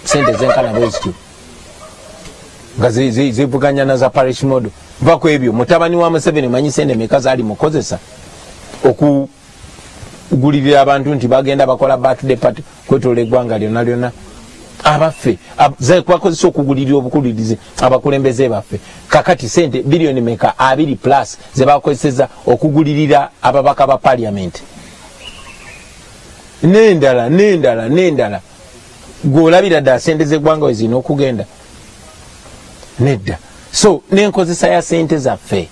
sente zenkana bwezityo nga zi- zi- zivuganya na za parish model va ku ebyo mutabani wa museveni manyi sente meka zaali mukozesa okugulirira abantu nti bagenda bakola birthday party kwetola eggwanga lyonna lyonna. Abaffe ab- ze- bakozesa okugulirira obukulirizi abakulembeze baffe. Kakati sente biliyoni meka abiri plus zebakozeseza okugulirira ababaka ba paliament nendala nendala nendala. Gweolabira ddala sente zeggwanga wezirina okugenda. Nedda so nenkozesa ya sente zaffe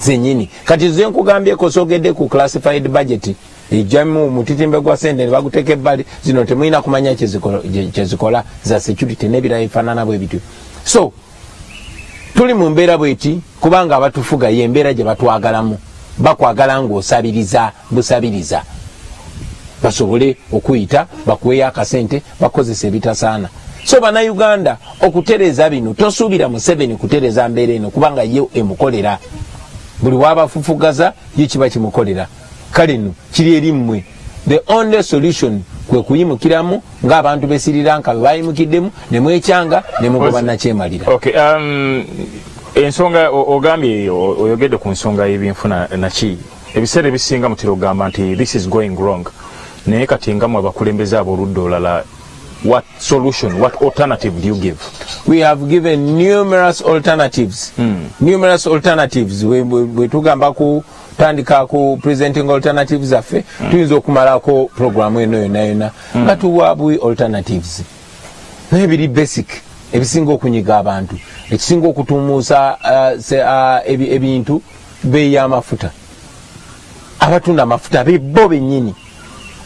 zenyini kati ze nkugambyeko sogedde ku classified budget ejjamu mutitimbe gwa sente ne baguteka ebbali zino temulina kumanya kyezikola- za security n'ebirala bifaanana bwe bityo. So tuli mu mbeera bweti kubanga abatufuga yembeera gye batwagalamu bakwagala ng'osabiriza busabiriza. Basobole okuyita bakuweyo akasente bakozesa ebitasaana so bannayuganda okutereeza bino tosuubira museveni kutereeza mbeera eno kubanga ye emukolera. Buli wabafufugaza ye kiba kimukolera. Kale nno kiri eri mmwe. The only solution kwe kuyimukiramu ng'abantu be sri lanka bwe bayimukiddemu ne mwekyanga ne mugoba nakyemalira okay um, ensonga ogambye o- oyogedde ku nsonga y'ebyenfuna naki ebiseera ebisinga mutera okugamba nti this is going wrong. Naye kati nga mwe abakulembeze ab'oludda olala what solution what alternative do you give? We have given numerous alternatives. Numerous alternatives. We- we- bwe tugamba ku tandika ku presenting alternatives zaffe. Tuyinza okumalako programu eno yonna yonna. Nga tuwaabwe alternatives. Naye biri basic ebisinga okunyiga abantu. Ekisinga okutumuusa uh, uh, ebi- ebintu beeyi y'amafuta. Abatunda amafuta bebo bennyini.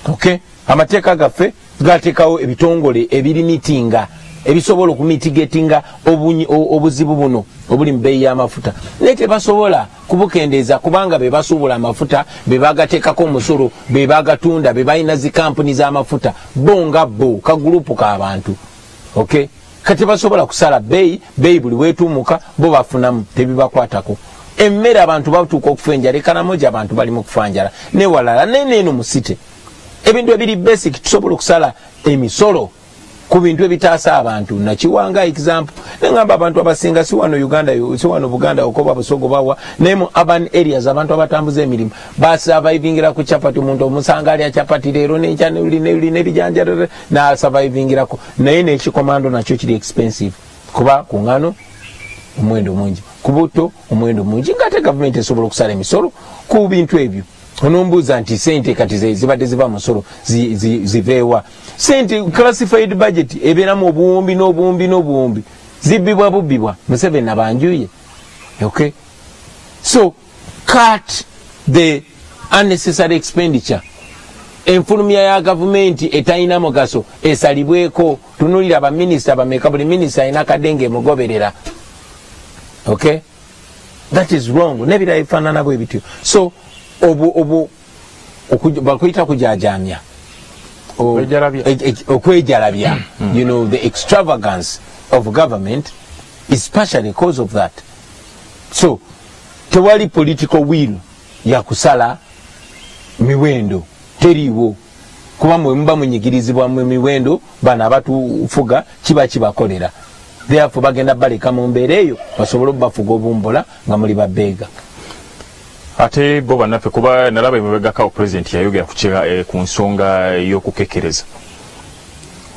Okay? Amateeka gaffe gateekawo ebitongole ebirimitinga ebisobola okumitigatinga obunyi- o- obuzibu buno obuli mu bbeeyi y'amafuta. Naye tebasobola kubukendeeza kubanga be basuubula amafuta be bagateekako omusolo be bagatunda be balina zi kampuni z'amafuta. Bo nga bo kagurupu k'abantu okay kati basobola kusala bbeeyi bbeeyi buli weetumuka bo bafunamu tebibakwatako. Emmere abantu batuuka okufa enjala ekanamoja abantu bali mu kufa njala newalala neneeno musite ebintu ebiri basic tusobola okusala emisolo ku bintu ebitaasa abantu. Nakiwanga example neŋamba abantu abasinga si wano uganda si wano buganda okoba busogo bawa naye mu urban areas abantu abatambuza emirimu basavaivingira ku chapati omuntu omusanga alya chapati leero nenkya nelina ebijanjalere nasavaivingirako naye nekikomando nakyo kiri expensive. Kuba ku ngano omwendo mungi. Ku butto omwendo mungi. Ngaate gavumenti esobola okusala emisolo ku bintu ebyo onombuuza nti sente kati zibadde ziva musolo zi- zi- ziveewa sente classified budget ebeeramu obuwumbi n'obuwumbi n'obuwumbi. Zibbibwa bubbibwa museveni abanjuye okay? So cut the unnecessary expenditure. Enfulumya ya gavumenti etalina mugaso esalibweko. Tunulira baminisita bameka buli minisita alina kadde emugoberera. Okay? That is wrong. Nebirala bifaanana bwe bityo. So okuj- bakuyita kujajamya Okwejalabya. e- e- okwejalabya. You know the extravagance of government is partially cause of that. So tewali political will yakusala miwendo. Teriiwo. Kuba mwe muba munyigirizibwa mu miwendo bano abatufuga kiba kibakolera. Therefore bagenda baleka mu mbeera eyo basobole obafuga obumbola nga muli babeega ate bo bannaffe kuba nalaba emabegakawo pulezidenti yayogera ku eh, ku nsonga y'okukekkereza.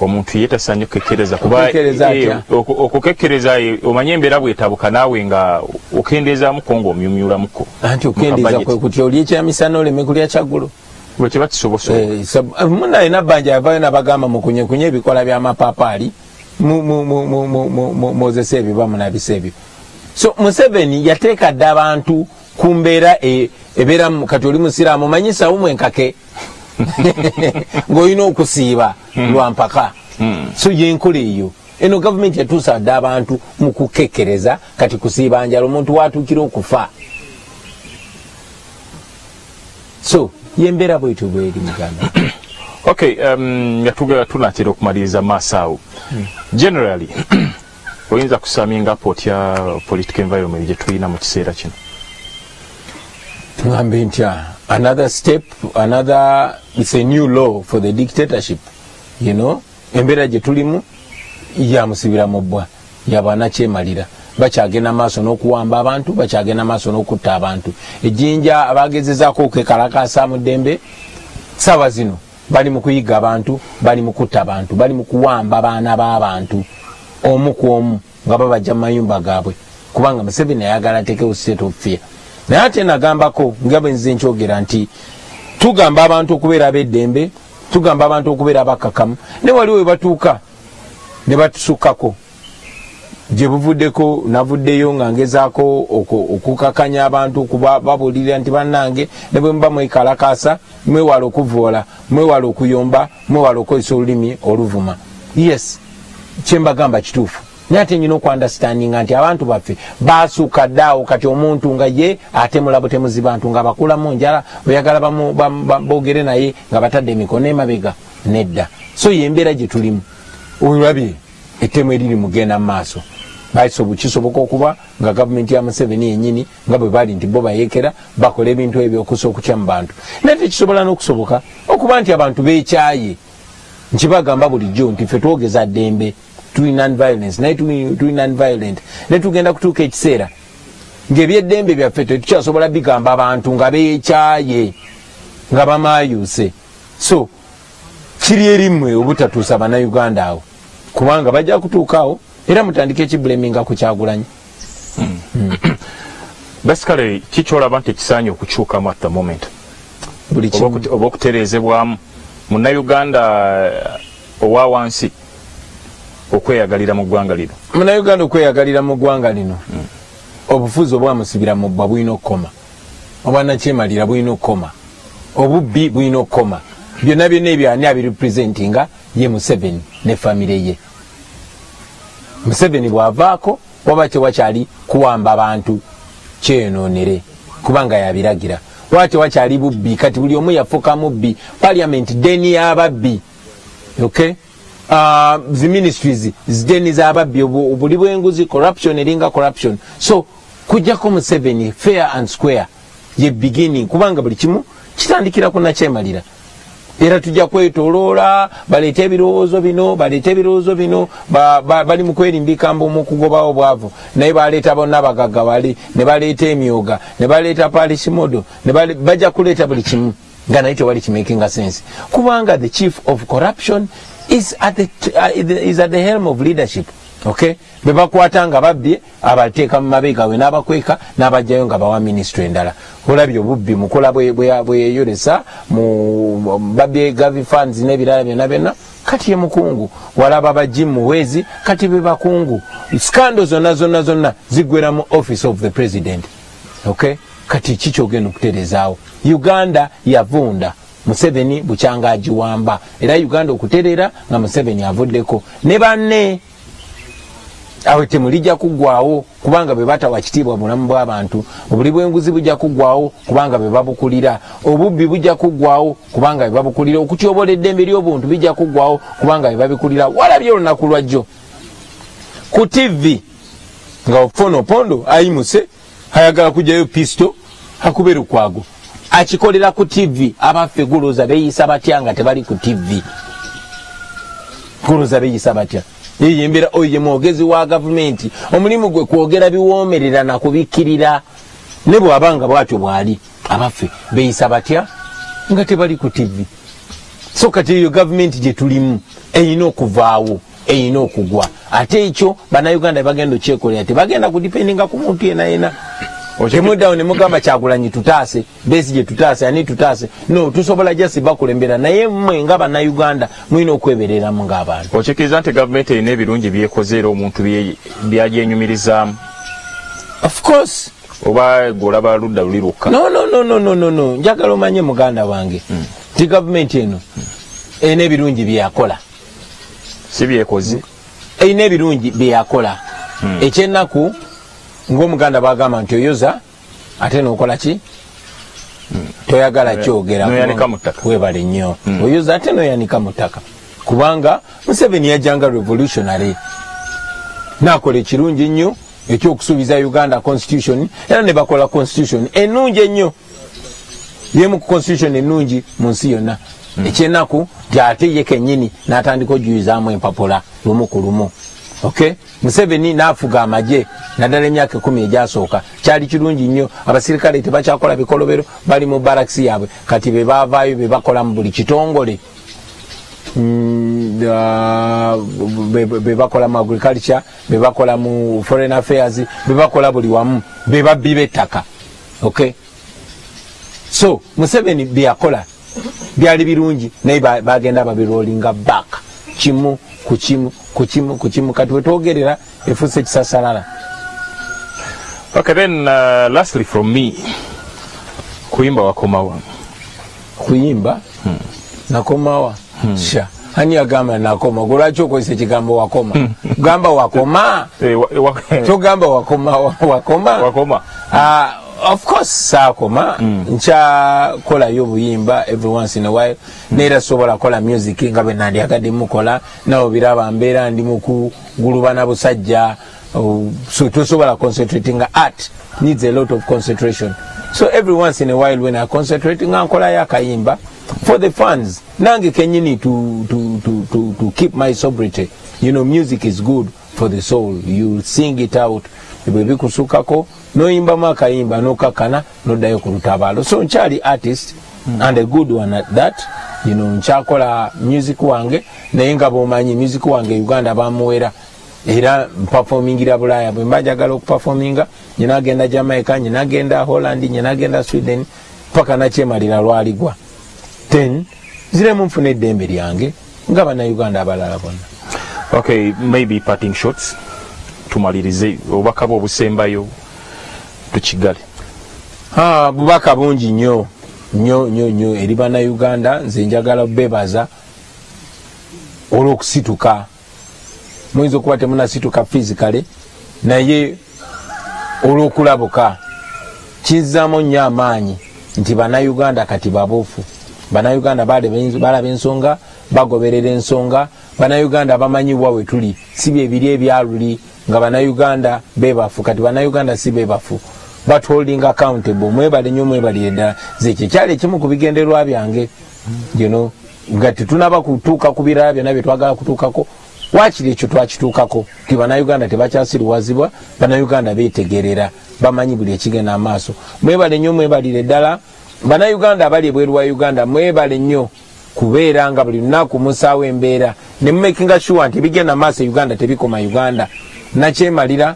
Omuntu ye tasaanye kukekkereza kuba Okukekkereza eh, okukekkereza eh, omanye embeera bwetabuka naawe nga okendeezaamuko ng'omyumyulamuko anti okendeeza kwe kuti oli ekyamisana oleme kulya kyaggulo bwe kiba sab- muna alina bbanja yavayo nabagamba mukunyekunye ebikola byamapaapaali mwozesa ebyo bamunabisa ebyo so museveni yateeka dde abantu ku mbeera e- ebeeramu kati oli musiraamu omanyisawo mwenkake ng'olina okusiiba lwampaka so yenkola eyo. Eno gavumenti yatuusa dde abantu mu kukekkereza kati kusiiba njala omuntu watuukira okufa. So yembeera bwetyo bweri muganda. Okay um, nga tuga- tunatera okumaliriza maaso awo generally oyinza kusamingapo otya political environment gye tulina mu kiseera kino tugambe ntya another step another its a new law for the dictatorship you know? Embeera gye tulimu yamusibira mu bbwa yabwanakyemalira bakyagenda maaso n'okuwamba abantu bakyagenda maaso n'okutta abantu. Ejjinja abagezezaako okwekalakasa mu ddembe saawa zino bali mu kuyiga abantu bali mu kutta abantu bali mu kuwamba baana b'abantu omu ku omu nga babajja mu mayumba gaabwe. Kubanga museveni ayagala ateekewo state of fear naye ate nagambako nga bwe nzize nkyogera nti tugamba abantu okubeera ab'eddembe tugamba abantu okubeera abakakamu. Ne waliwo we batuuka ne batusukkako. Gye buvuddeko navuddeyo nga ngezaako oku- okukakanya abantu kuba babuulirira nti bannange ne bwe muba mwekalakasa mwewala okuvoola mwewala okuyomba mwewala okukozesa olulimi oluvuma. Yes kyembagamba kituufu naye ate nyina okuandastandinga nti abantu baffe basuuka ddaawo kati omuntu nga ye ate mulabo temuzi bantu nga bakulamu njala oyagala boogere naye nga batadde emikono emabega nedda. So yembeera gye tulimu. Olabye ettemu eriri mugenda mu maaso. Bakisobo- kisoboka okuba nga gavumenti ya museveni yenyini nga bwe bali nti bo bayekera bakola ebintu ebyo okusa okutya mu bantu. Naye tekisobola n'okusoboka okuba nti abantu bekyaye nkibagamba bulijjo nti ffe twogeza ddembe tuli nonviolence naye tuli nonviolent ne tugenda kutuuka ekiseera ng'ebyeddembe byaffe tetukyasobola bigamba abantu nga bekyaye nga bamayuse so kiri erimmwe obutatuusa bannayuganda awo. Kubanga bajja kutuukaawo era mutandike ekibuleminga ku kyagulanyi. Basically kikyolaba nti ekisaanye okukyukamu at the moment? Buli oba okutereezebwamu? Munnayuganda eh, owa wansi okweyagalira mu ggwanga lino. Munayuganda okweyagalira mu ggwanga lino obufuzi obwamusibira mu bbwa bulina okukoma obwanakyemalira bulina okukoma obubbi bulina okukoma byonna byonna ebyo ani abirepresentinga ye museveni ne famire ye. Museveni bw'avaako waba tewakyali kuwamba abantu kyeyononere kubanga yabiragira. Waba tewakyali bubbi kati buli omu yafuuka mubbi paliament deni y'ababbi okay uh, zi ministries zideni z'ababbi obu- obuli bw'enguzi corruption eringa corruption. So kujjako museveni fair and square ye beginning kubanga buli kimu kitandikira ku nakyemalira era tujja kwetoloola baleete ebirowoozo bino baleete ebirowoozo bino ba- ba- bali mu kwerimbika mbu mu kugobawo bwavu. Naye baleeta bonna abagagga bali ne baleeta emyoga ne baleeta bale- bajja kuleeta buli kimu. Nga naye tewali kimakinga sense. Kubanga the chief of corruption is at the, uh, is at the helm of leadership okay? Bebakwata nga babbye abateeka mu mabeega we n'abakweka n'abajjayo nga bawa minisitule endala. Olabye obubbi mukola bwe- bwe- bweyeyolesa mu babbye gavi funds n'ebirala byonna byonna kati ye mukungu. Walaba bajim muweezi kati be bakungu. Skando zonna zonna zonna ziggwera mu office of the president okay? Kati kikyogenda okuterezaawo uganda yavunda museveni bukyanga agiwamba. Era uganda okuterera nga museveni avuddeko. Ne banne awe temulijja kuggwawo kubanga bwe batawa kitiibwa bulamu bw'abantu obuli bw'enguzi bujja kuggwawo kubanga bwe babukulira. Obubbi bujja kuggwawo kubanga bwe babukulira. Okutyobola eddembe ly'obuntu bijja kuggwawo kubanga bwe babikulira. Walabye olunaku lwajjo ku tivi nga ofono pondo ayimuse ayagala kujjayo pisito akube lukwago akikolera ku tivi abaffe gulooza beeyisa batya nga tebali ku tivi gulooza beeyisa batya? Yeyo embeera oyo ye mwogezi wa gavumenti omulimu gwe kwogera biwoomerera nakubikkirira ne bw'aba nga bwatyo bw'ali abaffe beeyisa batya? Nga tebali ku tivi so kati eyo gavumenti gye tulimu eyina okuvaawo eyina okugwa. Ate ekyo bannayuganda bagenda okyekolera tebagenda kudipendinga ku muntu yena yena temuddawo nemugamba kyagulanyi tutaase besi gye tutaase ani tutaase. No tusobola jasi bakulembera. Naye mmwe nga bannayuganda mulina okwebereramu ng'abantu. Okikkiriza nti gavumenti erina ebirungi byekoze era omuntu byagyenyumirizaamu of course. Oba gwe olaba ludda luli lukka? No no no no no no no. Njagala omanye muganda wange ti gavumenti eno erina ebirungi byeyakola si byekoze? Erina ebirungi byeyakola ekyennaku ngaomuganda bagamba nti oyoza ate nokola ki? Toyagala kyogera. Noyanika mu ttaka. webale nnyo. Oyoza ate noyanika mu ttaka. Kubanga museveni yajjanga revolutionary. Nakola ekirungi ennyo ekyokusuubiza uganda constitution era ne bakola constitution ennungi ennyo. Yemu ku constitution ennungi mu nsi yonna. Ekyenaku nti ate ye kennyini n'atandika ojuyizaamu empapula lumu ku lumu okay museveni n'afuga amagye naddala emyaka ekumi egyasooka. Kyali kirungi nnyo. Abasirikale tebakyakola bikolobero bali mu barakisi yaabwe. Kati be baavaayo be bakola mu buli kitongole. Mm, ah, be- be- be bakola mu agriculture be bakola mu foreign affairs be bakola buli wamu. Be babbi b'ettaka. Okay so museveni byeyakola byali birungi. Naye ba- bagenda babirolinga back kimu kukimu kukimu kukimu ku kimu kati wetwogerera efuuse kisasalala. Okay then uh, lastly from me kuyimba wakomawa kuyimba? Nakomawa sha. Ani agamba nakoma gwe lwaki okozesa ekigambo wakoma gamba wakoma Eh, togamba wakoma wa- wakoma of course saakoma. Nkyakolayo buyimba every once in a while. Neera sobola kola music nga bwe nandyagadde mukola. Nawe biraba mbeera ndi mukugulubana busajja. Oh, so tosobola concentrate nga art needs a lot of concentration. So every once in a while when i concentrate nga nkolayo akayimba for the fans. Nange kenyini to, to, to, to, to keep my sobriety. You know music is good for the soul. You sing it out bwe bikusukako noyimbamu akayimba nokakana noddayo ku lutabaalo. So nkyali artist and a good one at that. Know nkyakola music wange naye nga bomanyi music wange uganda bamuwera era mpafomingira bulaaya bwe mba njagala okupafominga nyinagenda jamaica nyinagenda holland nyinagenda sweden paka nakyemalira lwaligwa. Then ziremu nfuna eddembe lyange nga bannayuganda abalala bonna. Okay maybe parting shots tumalirize obubaka bwe obusembayo tukigale Ah, bubaka bungi nnyo nnyo nnyo nnyo. Eri bannayuganda nze njagala bebaza olw'okusituka. Muyinza okuba temunasituka fizikale naye olw'okulabuka. Kizzaamu nnyo amaanyi nti bannayuganda kati babuufu bannayuganda balaba ensonga bagoberera ensonga. Bannayuganda bamanyibwa we tuli. Si byebiri ebyaluli nga bannayuganda bebafu kati bannayuganda si bebafu batholding accountable. Mwebale nnyo mwebalire ddala zekyo kyali ekimu ku bigenderwa byange know, nga tetunaba kutuuka ku birala byonna byetwagala kutuukako wakiri ekyo twakituukako? Ti bannayuganda tebakyasiriwazibwa bannayuganda betegerera bamanyi buli ekigenda amaaso. Mwebale nnyo mwebalire ddala. Bannayuganda abali ebweru wa uganda mwebale nnyo kubeera nga buli lunaku musaawo embeera. Ne mumakinga sure nti ebigenda maaso e uganda tebikoma uganda nakyemalira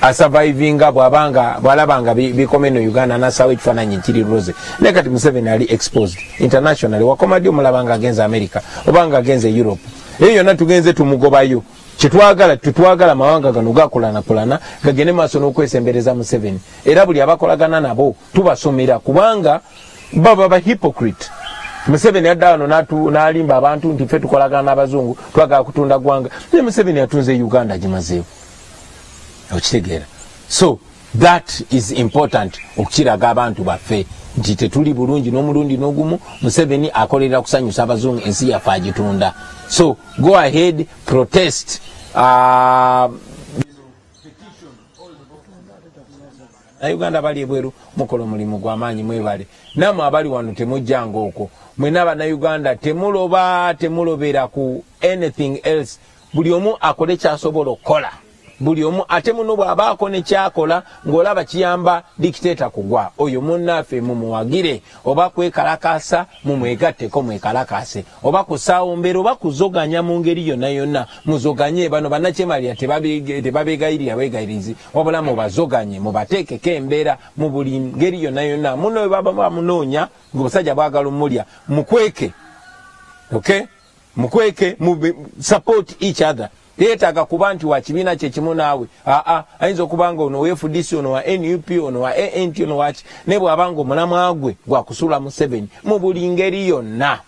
asurvivinga bwabanga bwalabanga bi- bikome no uganda nasawo ekifaananyi kiri rose. Naye kati museveni ali exposed internationally. Wakoma ddi omulaba nga agenze america oba nga agenze europe? Eyo yonna tugenze tumugobayo. Kyetwagala tetwagala mawanga gano gakulanakulana gagende maaso n'okwesembereza museveni. Era buli abakolagana nabo tubasomera kubanga baba ba hypocrite. Museveni adda wano n'alimba abantu nti ffe tukolagana n'abazungu twagala kutunda gwanga naye museveni atunze uganda gimazeewo okitegeera. So that is important okukiraga abantu baffe nti tetuli bulungi n'omulundi n'ogumu museveni akolera kusanyusa abazungu ensi yaffe agitunda. So go ahead protest uh, nauganda bali ebweru mukola omulimu gwamaanyi mwebale. Namwe abali wano temujjanga okwo mwena bannayuganda temuloba temulobera ku anything else. Buli omu akole kyasobola okukola buli omu ate muno bw'abaako nekyakola ng'olaba kiyamba dikiteeta kugwa. Oyo munnaffe mumuwagire oba kwekalakasa mumwegatteko mwekalakase oba kusaawombera oba kuzoganya mu ngeri yonna yonna muzoganye. Bano bannakyemalira tebabegayirira bwegayirizi wabula mubazoganye mubateekeko embeera mu buli ngeri yonna yonna. Muno bwe baba bamunoonya ngaobusajja bwagala omulya mukweke okay? Mukweke mube- support each other teetaaga kuba nti wa kibiina kyekimu naawe. Aa ayinza okuba nga ono wa fdc ono wa nup ono wa ant ono waki naye bw'aba nga omulamwa gwe gwakusula mu 7 mu buli ngeri yonna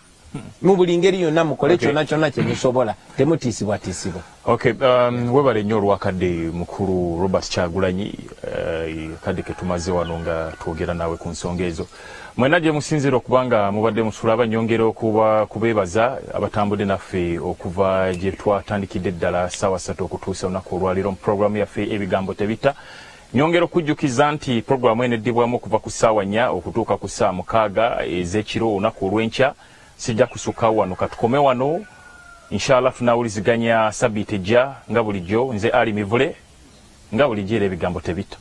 mu buli ngeri yonna mukole kyonna kyonna kyemusobola temutiisibwatiisibwa. Okay um, webale nnyo olwakadde mukulu robert kyagulanyi uh, kadde ketumaze wano nga twogera naawe ku nsonga ezo. Mwena gye musinzira okuba nga mubadde musula nyongera okuba kubeebaza abatambudde naffe okuva gye twatandikidde eddala saawa satu okutuusa olunaku olwaliro mu programu yaffe ebigambo tebita. Nyongera okujjukiza nti programu eno eddibwamu okuva ku ssaawa nnya okutuuka ku ssaawa mukaaga ez'ekiro olunaku olw'enkya sijja kusukawo wano. Katukome wano inshallah tunawuliziganya sabiiti ejja nga bulijjo nze ali mivule nga bulijjo era ebigambo tebita